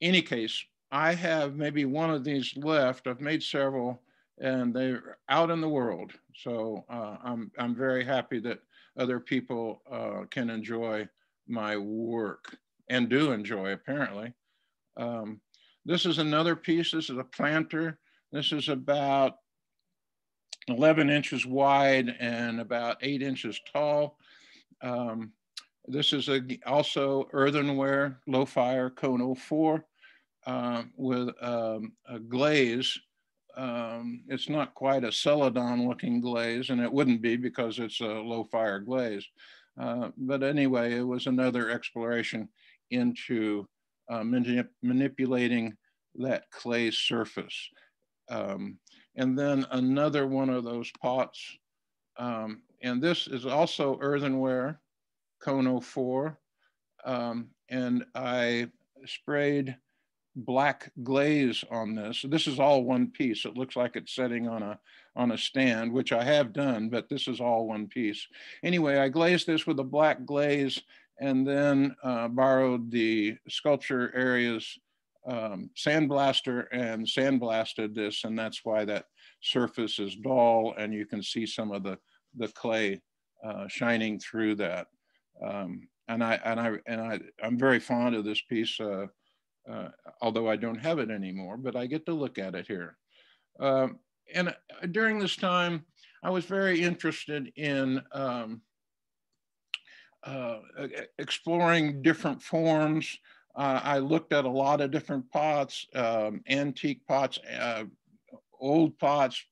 any case, I have maybe one of these left. I've made several, and they're out in the world. So uh, I'm I'm very happy that other people uh, can enjoy my work and do enjoy apparently. Um, this is another piece. This is a planter. This is about 11 inches wide and about eight inches tall. Um, this is a, also earthenware, low fire cone 04 uh, with um, a glaze. Um, it's not quite a celadon looking glaze, and it wouldn't be because it's a low fire glaze. Uh, but anyway, it was another exploration into uh, manip manipulating that clay surface. Um, and then another one of those pots. Um, and this is also earthenware, Cone 04. Um, and I sprayed black glaze on this. This is all one piece. It looks like it's setting on a on a stand, which I have done, but this is all one piece. Anyway, I glazed this with a black glaze and then uh, borrowed the sculpture areas um, sandblaster and sandblasted this, and that's why that surface is dull, and you can see some of the the clay uh, shining through that. Um, and I and I and I I'm very fond of this piece, uh, uh, although I don't have it anymore, but I get to look at it here. Um, and uh, during this time, I was very interested in um, uh, exploring different forms uh, I looked at a lot of different pots, um, antique pots, uh, old pots,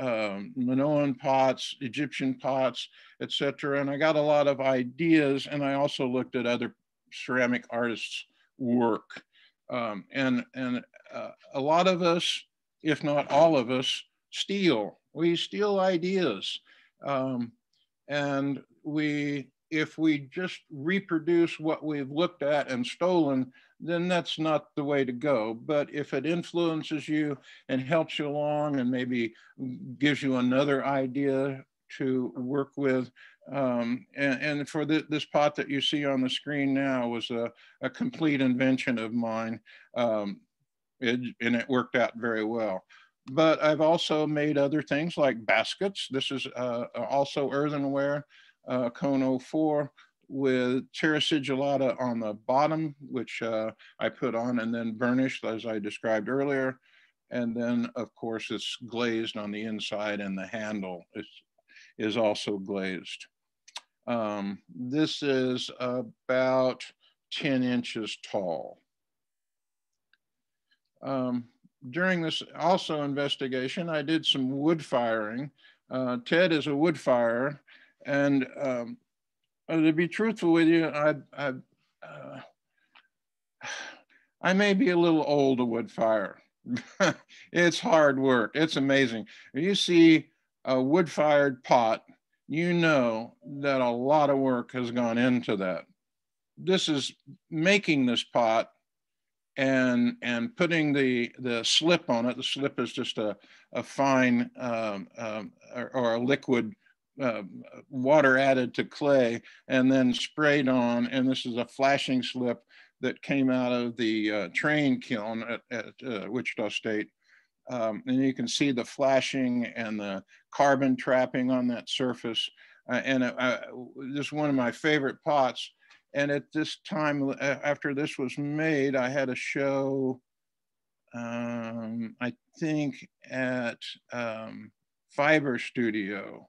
um, Minoan pots, Egyptian pots, etc. And I got a lot of ideas, and I also looked at other ceramic artists' work. Um, and and uh, a lot of us, if not all of us, steal. We steal ideas, um, and we if we just reproduce what we've looked at and stolen, then that's not the way to go. But if it influences you and helps you along and maybe gives you another idea to work with, um, and, and, for the, this pot that you see on the screen now was a, a complete invention of mine, um, it, and it worked out very well but I've also made other things like baskets. This is uh, also earthenware uh, cone 04 with terra sigillata on the bottom, which uh, I put on and then burnished as I described earlier. And then of course it's glazed on the inside and the handle is, is also glazed. Um, this is about 10 inches tall. Um, during this also investigation, I did some wood firing. Uh, Ted is a wood firer and um, uh, to be truthful with you, I, I, uh, I may be a little old to wood fire. it's hard work. It's amazing. If you see a wood fired pot, you know that a lot of work has gone into that. This is making this pot and and putting the the slip on it. The slip is just a, a fine um, um, or, or, a liquid uh, water added to clay and then sprayed on. And this is a flashing slip that came out of the uh, train kiln at, at uh, Wichita State. Um, and you can see the flashing and the carbon trapping on that surface. Uh, and this is one of my favorite pots. And at this time, after this was made, I had a show um, I think, at um, Fiber Studio.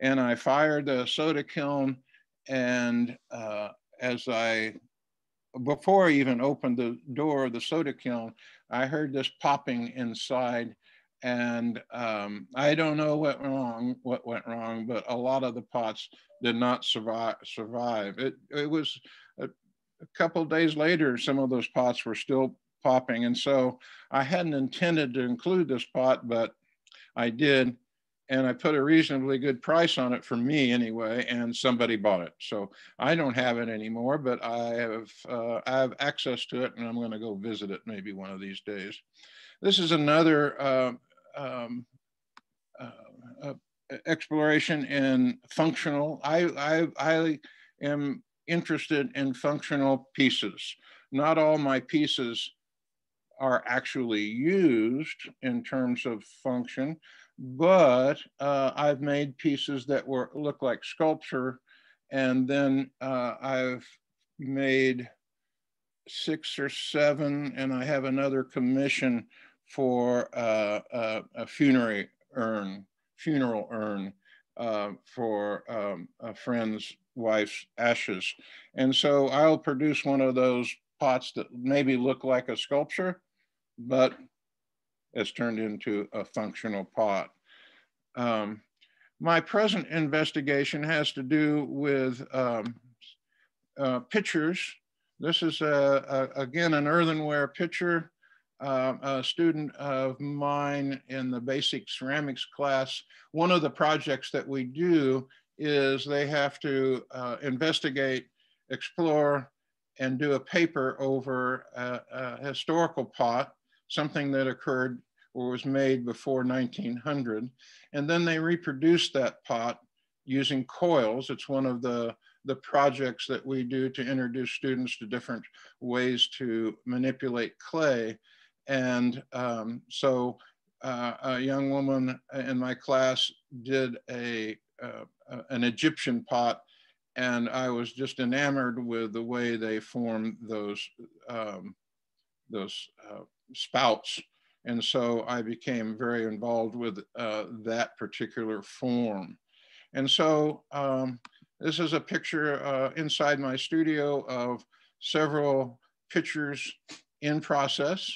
And I fired the soda kiln. And uh, as I, before I even opened the door of the soda kiln, I heard this popping inside. And um, I don't know what went wrong, what went wrong, but a lot of the pots did not survive. Survive. It it was a, a couple days later. Some of those pots were still popping. And so I hadn't intended to include this pot, but I did. And I put a reasonably good price on it for me anyway, and somebody bought it. So I don't have it anymore, but I have uh, I have access to it, and I'm going to go visit it maybe one of these days. This is another uh, um, uh, uh exploration in functional. I, I I am interested in functional pieces. Not all my pieces are actually used in terms of function, but uh, I've made pieces that were look like sculpture, and then uh, I've made six or seven, and I have another commission for uh, a, a funerary urn, funeral urn uh, for um, a friend's wife's ashes. And so I'll produce one of those pots that maybe look like a sculpture, but it's turned into a functional pot. Um, my present investigation has to do with um, uh, pitchers. This is, a, a, again, an earthenware pitcher. Uh, a student of mine in the basic ceramics class, one of the projects that we do is they have to uh, investigate, explore, and do a paper over a, a historical pot something that occurred or was made before 1900. And then they reproduced that pot using coils. It's one of the, the projects that we do to introduce students to different ways to manipulate clay. And um, so uh, a young woman in my class did a, uh, an Egyptian pot and I was just enamored with the way they formed those um, those uh, spouts. And so I became very involved with uh, that particular form. And so um, this is a picture uh, inside my studio of several pictures in process.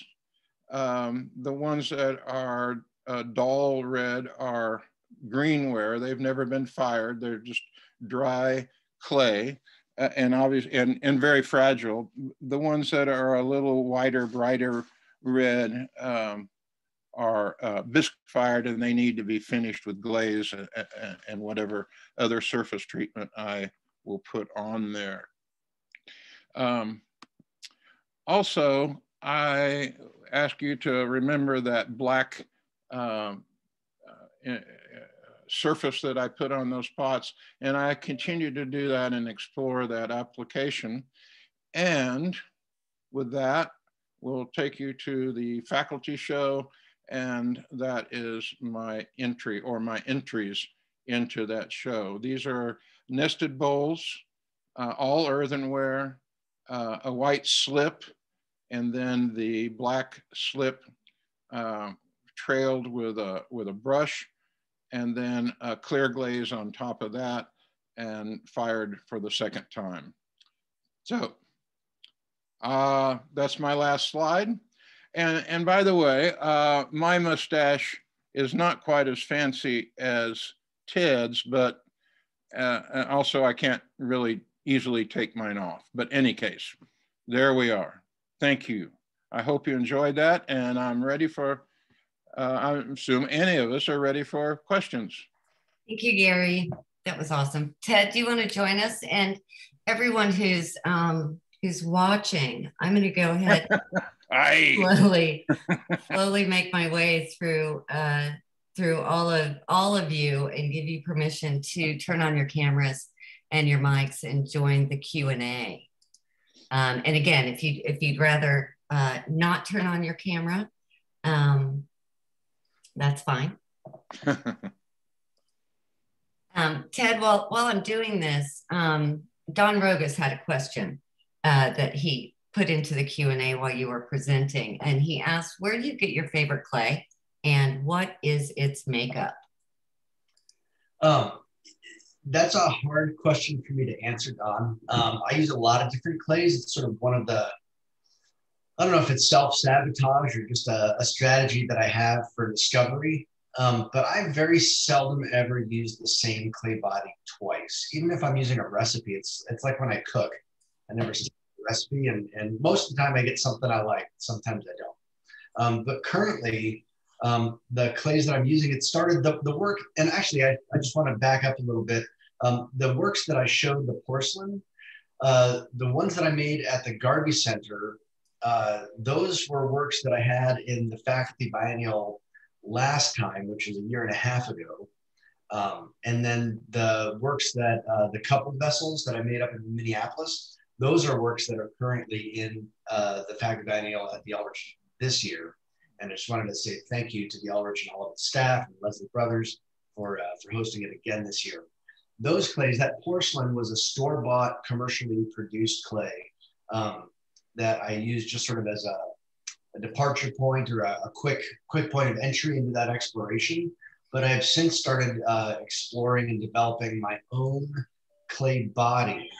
Um, the ones that are uh, dull red are greenware. They've never been fired. They're just dry clay uh, and obvious and, and very fragile. The ones that are a little whiter, brighter red um, are uh, bisque fired and they need to be finished with glaze and, and whatever other surface treatment I will put on there. Um, also, I ask you to remember that black um, uh, surface that I put on those pots, and I continue to do that and explore that application. And with that, will take you to the faculty show and that is my entry or my entries into that show. These are nested bowls, uh, all earthenware, uh, a white slip, and then the black slip uh, trailed with a, with a brush, and then a clear glaze on top of that and fired for the second time. So uh, that's my last slide. And, and by the way, uh, my mustache is not quite as fancy as Ted's, but uh, also I can't really easily take mine off. But any case, there we are. Thank you. I hope you enjoyed that and I'm ready for, uh, I assume any of us are ready for questions. Thank you, Gary. That was awesome. Ted, do you want to join us? And everyone who's um, who's watching, I'm going to go ahead slowly, slowly make my way through uh, through all of all of you and give you permission to turn on your cameras and your mics and join the Q and A. Um, and again, if you if you'd rather uh, not turn on your camera, um, that's fine. um, Ted, while while I'm doing this, um, Don Rogas had a question uh, that he put into the Q&A while you were presenting. And he asked, where do you get your favorite clay and what is its makeup? Um, that's a hard question for me to answer, Don. Um, I use a lot of different clays. It's sort of one of the, I don't know if it's self sabotage or just a, a, strategy that I have for discovery. Um, but I very seldom ever use the same clay body twice. Even if I'm using a recipe, it's it's like when I cook. I never stick the recipe, and and most of the time I get something I like. Sometimes I don't. Um, but currently, um, the clays that I'm using, it started the, the work. And actually, I, I just want to back up a little bit. Um, the works that I showed, the porcelain, uh, the ones that I made at the Garvey Center, uh, those were works that I had in the faculty biennial last time, which was a year and a half ago. Um, and then the works that uh, the couple vessels that I made up in Minneapolis, those are works that are currently in uh, the faculty at the Ulrich this year. And I just wanted to say thank you to the Ulrich and all of the staff and Leslie Brothers for, uh, for hosting it again this year. Those clays, that porcelain was a store bought, commercially produced clay um, that I used just sort of as a, a departure point or a, a, quick, quick point of entry into that exploration. But I have since started uh, exploring and developing my own clay body,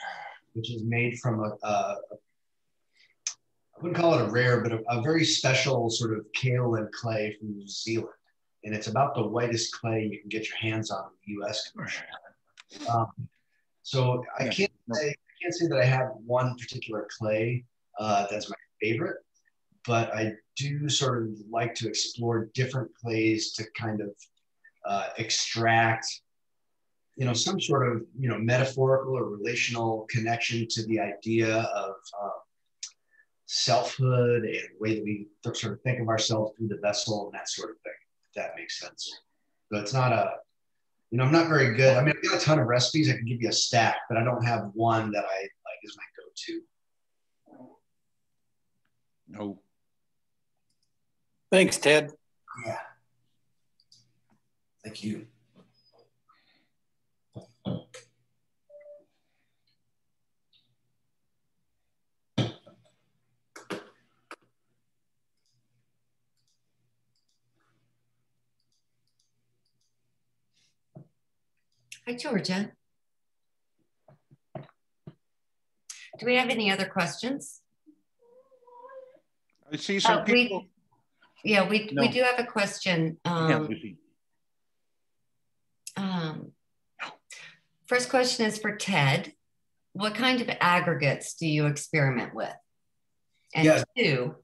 which is made from a, a, I wouldn't call it a rare, but a, a very special sort of kaolin clay from New Zealand. And it's about the whitest clay you can get your hands on in the US. Um, so I can't say I can't say that I have one particular clay uh, that's my favorite, but I do sort of like to explore different clays to kind of uh, extract, you know, some sort of you know metaphorical or relational connection to the idea of uh, selfhood and the way that we sort of think of ourselves through the vessel and that sort of thing, if that makes sense. So it's not a, you know, I'm not very good. I mean, I've got a ton of recipes. I can give you a stack, but I don't have one that I like is my go-to. No. Thanks, Ted. Yeah. Thank you. Hi, Georgia. Do we have any other questions? I see some uh, people. We, yeah, we, no. we do have a question. Um, um, first question is for Ted. What kind of aggregates do you experiment with? And yes. two,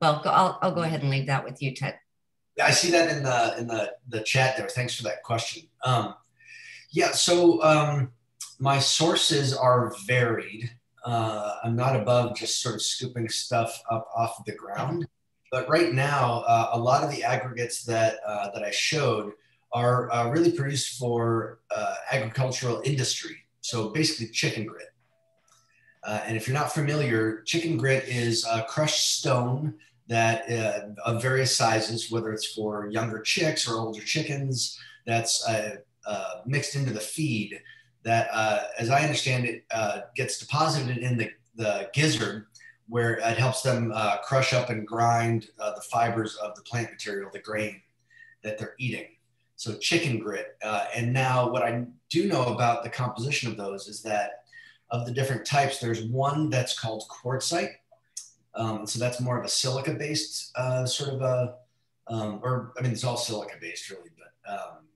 well, I'll, I'll go ahead and leave that with you, Ted. I see that in the in the the chat there. Thanks for that question. Um, yeah, so um, my sources are varied. Uh, I'm not above just sort of scooping stuff up off the ground. But right now, uh, a lot of the aggregates that, uh, that I showed are uh, really produced for uh, agricultural industry. So basically, chicken grit. Uh, and if you're not familiar, chicken grit is a crushed stone that of various sizes, whether it's for younger chicks or older chickens, that's uh, mixed into the feed that, uh, as I understand it, uh, gets deposited in the, the gizzard where it helps them uh, crush up and grind uh, the fibers of the plant material, the grain that they're eating. So chicken grit. and now what I do know about the composition of those is that of the different types, there's one that's called quartzite. Um, so that's more of a silica based sort of a, um, or I mean, it's all silica based really, but um,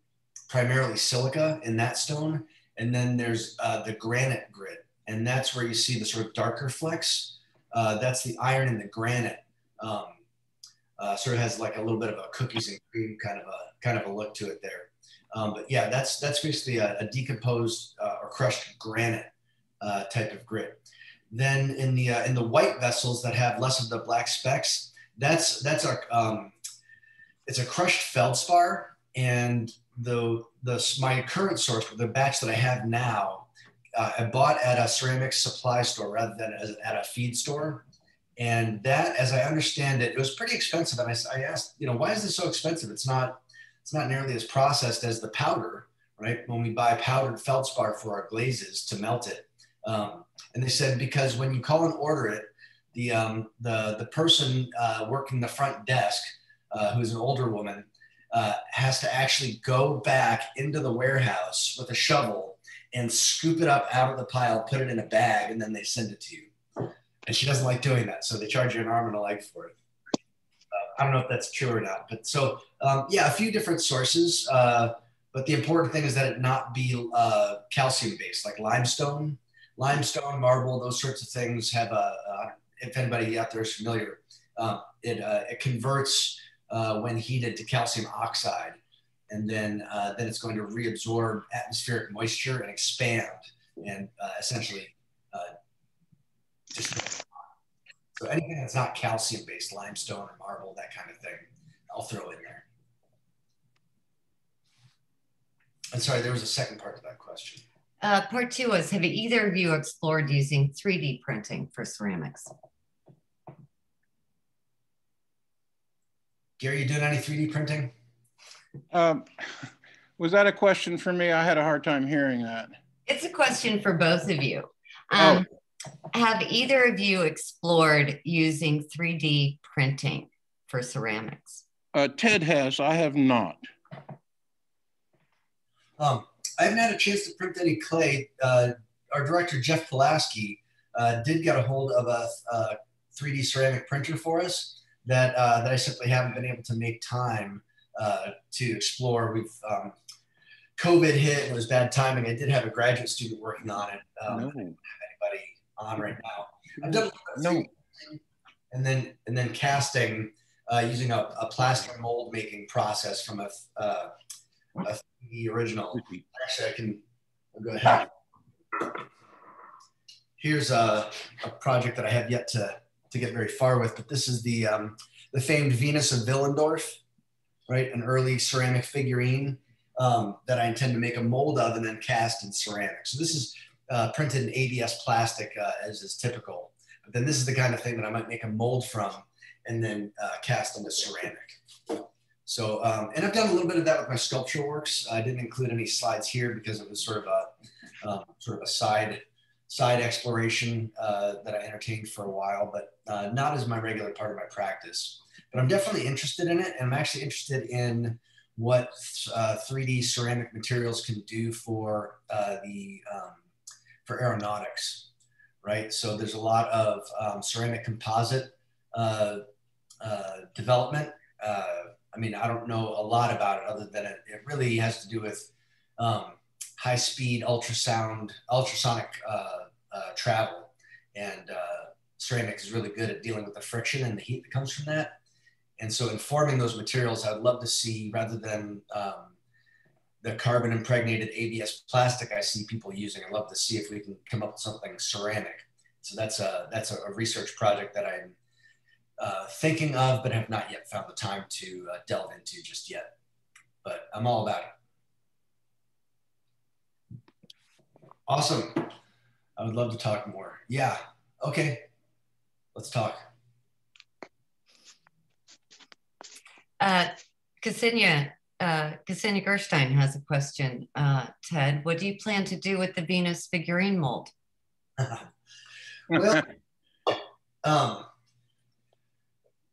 primarily silica in that stone. And then there's uh, the granite grit, and that's where you see the sort of darker flecks. Uh, that's the iron in the granite. Uh, sort of has like a little bit of a cookies and cream kind of a kind of a look to it there. Um, but yeah, that's that's basically a, a decomposed uh, or crushed granite uh, type of grit. Then in the uh, in the white vessels that have less of the black specks, that's that's our um, it's a crushed feldspar, and the the my current source, the batch that I have now, uh, I bought at a ceramics supply store rather than at a feed store. And that, as I understand it, it was pretty expensive. And I, I asked, you know, why is this so expensive? It's not it's not nearly as processed as the powder, right? When we buy powdered feldspar for our glazes to melt it. Um, and they said because when you call and order it, the um, the the person uh, working the front desk, uh, who's an older woman, uh, has to actually go back into the warehouse with a shovel and scoop it up out of the pile, put it in a bag, and then they send it to you. And she doesn't like doing that, so they charge you an arm and a leg for it. Uh, I don't know if that's true or not, but so um, yeah, a few different sources. Uh, but the important thing is that it not be uh, calcium based, like limestone, limestone, marble, those sorts of things have a. Uh, if anybody out there is familiar, um, it uh, it converts uh, when heated to calcium oxide, and then uh, then it's going to reabsorb atmospheric moisture and expand, and uh, essentially just so anything that's not calcium based, limestone or marble, that kind of thing, I'll throw in there. I'm sorry, there was a second part to that question. Uh, part two was Have either of you explored using 3D printing for ceramics? Gary, you doing any 3D printing? Um, was that a question for me? I had a hard time hearing that. It's a question for both of you. Um, oh. Have either of you explored using 3D printing for ceramics? Uh, Ted has. I have not. Um, I haven't had a chance to print any clay. Uh, our director, Jeff Pulaski, uh, did get a hold of a, a, 3D ceramic printer for us that, uh, that I simply haven't been able to make time uh, to explore. We've um, COVID hit and it was bad timing. I did have a graduate student working on it. Um, no. I don't have anybody on right now. I've done no. and then and then casting uh, using a, a plaster mold making process from a, uh, a the original. Actually, I can I'll go ahead. Here's a, a project that I have yet to, to get very far with, but this is the, um, the famed Venus of Willendorf, right? An early ceramic figurine um, that I intend to make a mold of and then cast in ceramic. So this is uh, printed in ABS plastic uh, as is typical. But then this is the kind of thing that I might make a mold from and then uh, cast into ceramic. So, um, and I've done a little bit of that with my sculpture works. I didn't include any slides here because it was sort of a um, sort of a side side exploration uh, that I entertained for a while, but uh, not as my regular part of my practice. But I'm definitely interested in it, and I'm actually interested in what uh, 3D ceramic materials can do for uh, the um, for aeronautics, right? So there's a lot of um, ceramic composite uh, uh, development. I mean, I don't know a lot about it other than it, it really has to do with um, high speed ultrasound, ultrasonic uh, uh, travel. And uh, ceramic is really good at dealing with the friction and the heat that comes from that. And so, in forming those materials, I'd love to see rather than um, the carbon impregnated ABS plastic I see people using, I'd love to see if we can come up with something ceramic. So that's a that's a research project that I'm uh, thinking of, but have not yet found the time to uh, delve into just yet. But I'm all about it. Awesome. I would love to talk more. Yeah. Okay. Let's talk. Uh, Ksenia, uh, Ksenia Gerstein has a question. Uh, Ted, what do you plan to do with the Venus figurine mold? well, um,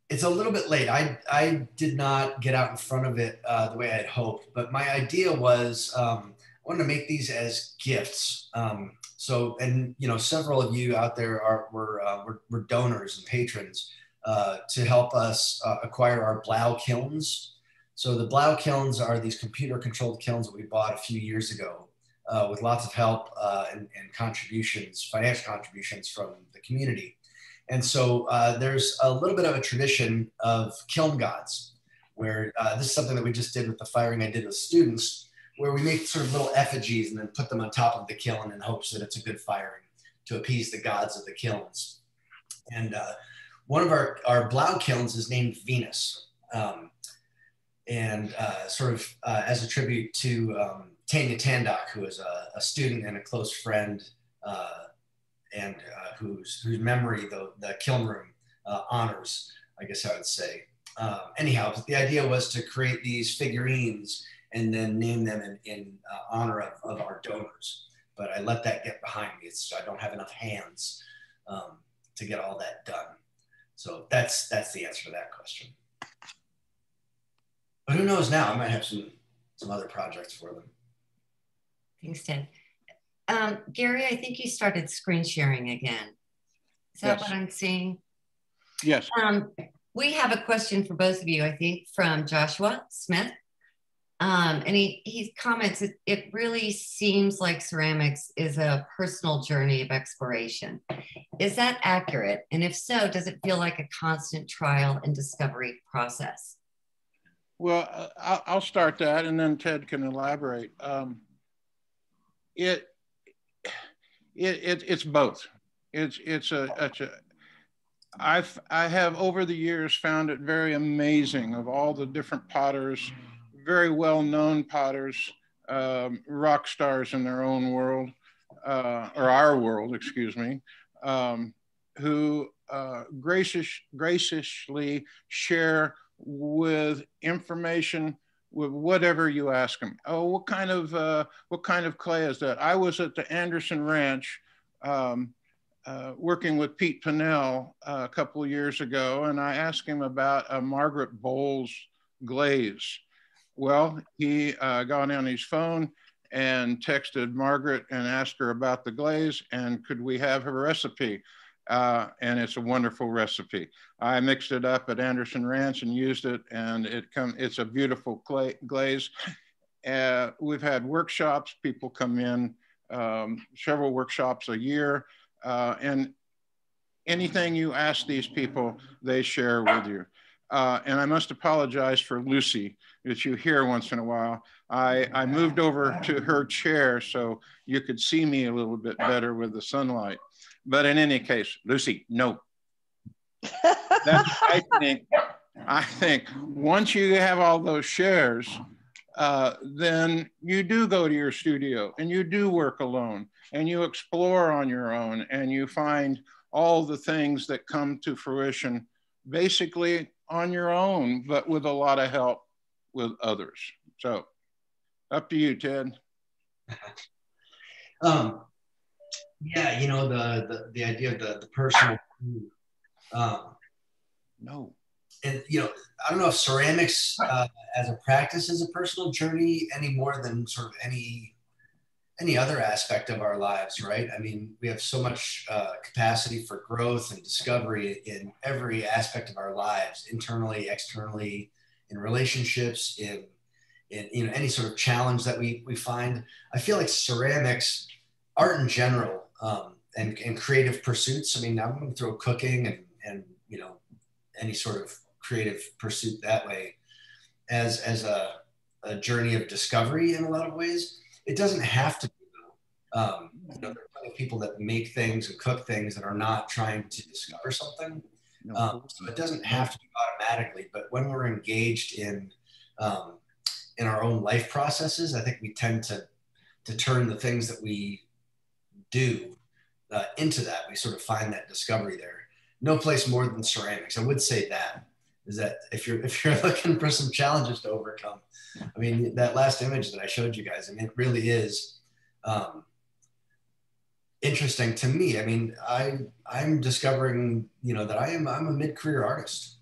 it's a little bit late. I, I did not get out in front of it uh, the way I had hoped, but my idea was um, I wanted to make these as gifts. Um, so, and you know, several of you out there are were uh, were, were, donors and patrons uh, to help us uh, acquire our Blaauw kilns. So the Blaauw kilns are these computer-controlled kilns that we bought a few years ago uh, with lots of help uh, and, and contributions, financial contributions from the community. And so uh, there's a little bit of a tradition of kiln gods, where uh, this is something that we just did with the firing I did with students, where we make sort of little effigies and then put them on top of the kiln in hopes that it's a good firing to appease the gods of the kilns. And uh, one of our, our Blaauw kilns is named Venus. Um, and uh, sort of uh, as a tribute to um, Tanya Tandock, who is a, a student and a close friend uh, and uh, whose whose memory the the kiln room uh, honors, I guess I would say. Um, anyhow, the idea was to create these figurines and then name them in, in uh, honor of, of our donors. But I let that get behind me. It's, I don't have enough hands um, to get all that done. So that's that's the answer to that question. But who knows now? I might have some some other projects for them. Thanks, Ted. Um, Gary, I think you started screen sharing again. Is that yes. what I'm seeing? Yes. Um, we have a question for both of you, I think, from Joshua Smith. Um, and he, he comments, it, it really seems like ceramics is a personal journey of exploration. Is that accurate? And if so, does it feel like a constant trial and discovery process? Well, I'll start that and then Ted can elaborate. Um, it, it, it, it's both. It's, it's a, it's a I've, I have over the years found it very amazing of all the different potters very well-known potters, um, rock stars in their own world, uh, or our world, excuse me, um, who uh, gracious, graciously share with information with whatever you ask them. Oh, what kind of uh, what kind of clay is that? I was at the Anderson Ranch um, uh, working with Pete Pinnell uh, a couple of years ago, and I asked him about a Margaret Bohls glaze. Well, he uh, got on his phone and texted Margaret and asked her about the glaze and could we have her recipe? Uh, and it's a wonderful recipe. I mixed it up at Anderson Ranch and used it, and it come. It's a beautiful clay, glaze. Uh, we've had workshops. People come in um, several workshops a year, uh, and anything you ask these people, they share with you. Uh, and I must apologize for Lucy that you hear once in a while. I, I moved over to her chair so you could see me a little bit better with the sunlight. But in any case, Lucy, no. I think, I think once you have all those shares, uh, then you do go to your studio and you do work alone and you explore on your own and you find all the things that come to fruition basically on your own, but with a lot of help with others. So up to you, Ted. um, yeah, you know, the, the, the idea of the, the personal, um, no. And, you know, I don't know if ceramics uh, as a practice is a personal journey any more than sort of any any other aspect of our lives, right? I mean, we have so much uh, capacity for growth and discovery in every aspect of our lives, internally, externally, in relationships, in in you know any sort of challenge that we we find. I feel like ceramics, art in general, um, and and creative pursuits. I mean, now I'm going to throw cooking and and you know any sort of creative pursuit that way as as a, a journey of discovery in a lot of ways it doesn't have to be though. Um, you know, there are plenty of people that make things and cook things that are not trying to discover something. Um, so it doesn't have to be automatically, but when we're engaged in um, in our own life processes, I think we tend to to turn the things that we do uh, into that. We sort of find that discovery there. No place more than ceramics. I would say that is that if you're if you're looking for some challenges to overcome, I mean that last image that I showed you guys, I mean it really is um, interesting to me. I mean I I'm discovering you know that I am I'm a mid career artist,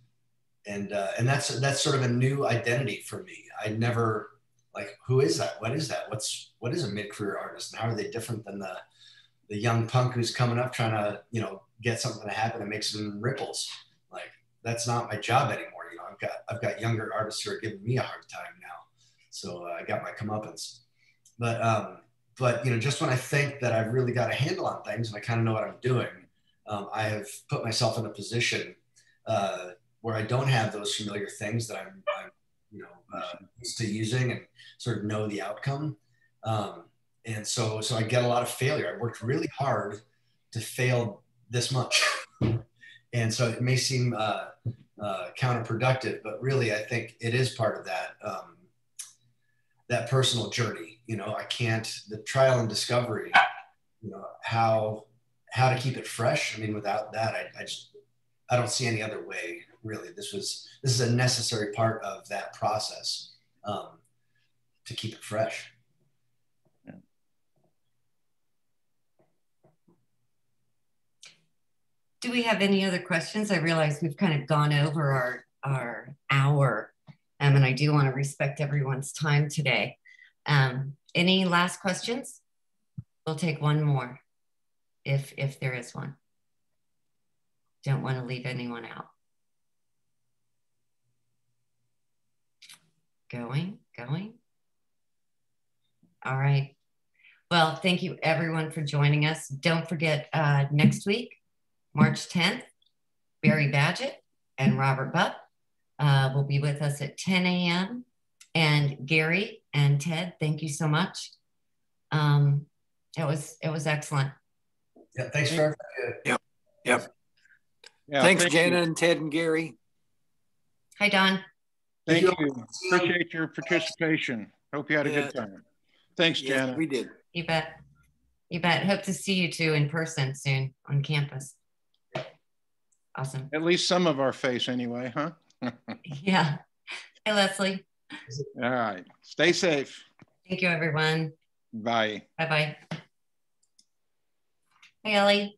and uh, and that's that's sort of a new identity for me. I never like who is that? What is that? What's what is a mid career artist, and how are they different than the the young punk who's coming up trying to you know get something to happen and make some ripples Like that's not my job anymore. You know, I've got I've got younger artists who are giving me a hard time now, so uh, I got my comeuppance. But um, but you know, just when I think that I've really got a handle on things and I kind of know what I'm doing, um, I have put myself in a position uh, where I don't have those familiar things that I'm, I'm you know uh, used to using and sort of know the outcome. Um, and so so I get a lot of failure. I worked really hard to fail this much. And so it may seem uh, uh, counterproductive, but really I think it is part of that um, that personal journey. You know, I can't the trial and discovery. You know how how to keep it fresh. I mean, without that, I, I just I don't see any other way. Really, this was this is a necessary part of that process um, to keep it fresh. Do we have any other questions? I realize we've kind of gone over our, our hour um, and I do want to respect everyone's time today. Um, any last questions? We'll take one more if, if there is one. Don't want to leave anyone out. Going, going. All right. Well, thank you everyone for joining us. Don't forget uh, next week, March 10th, Barry Badgett and Robert Buck uh, will be with us at 10 a.m. And Gary and Ted, thank you so much. Um, it was it was excellent. Yeah, thanks for Yep. Yep. Yeah, thanks, thank Jana you. and Ted and Gary. Hi, Don. Thank you. you. Appreciate your participation. Hope you had a yeah. good time. Thanks, Jana. we did. You bet. You bet. Hope to see you two in person soon on campus. Awesome. At least some of our face, anyway, huh? yeah. Hi, Leslie. All right. Stay safe. Thank you, everyone. Bye. Bye bye. Hey, Ellie.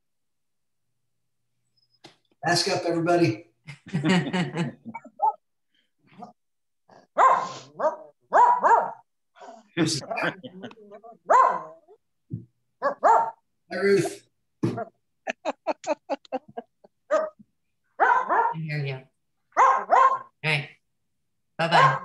Ask up, everybody. Hi, Ruth. I hear you. Right. Bye bye.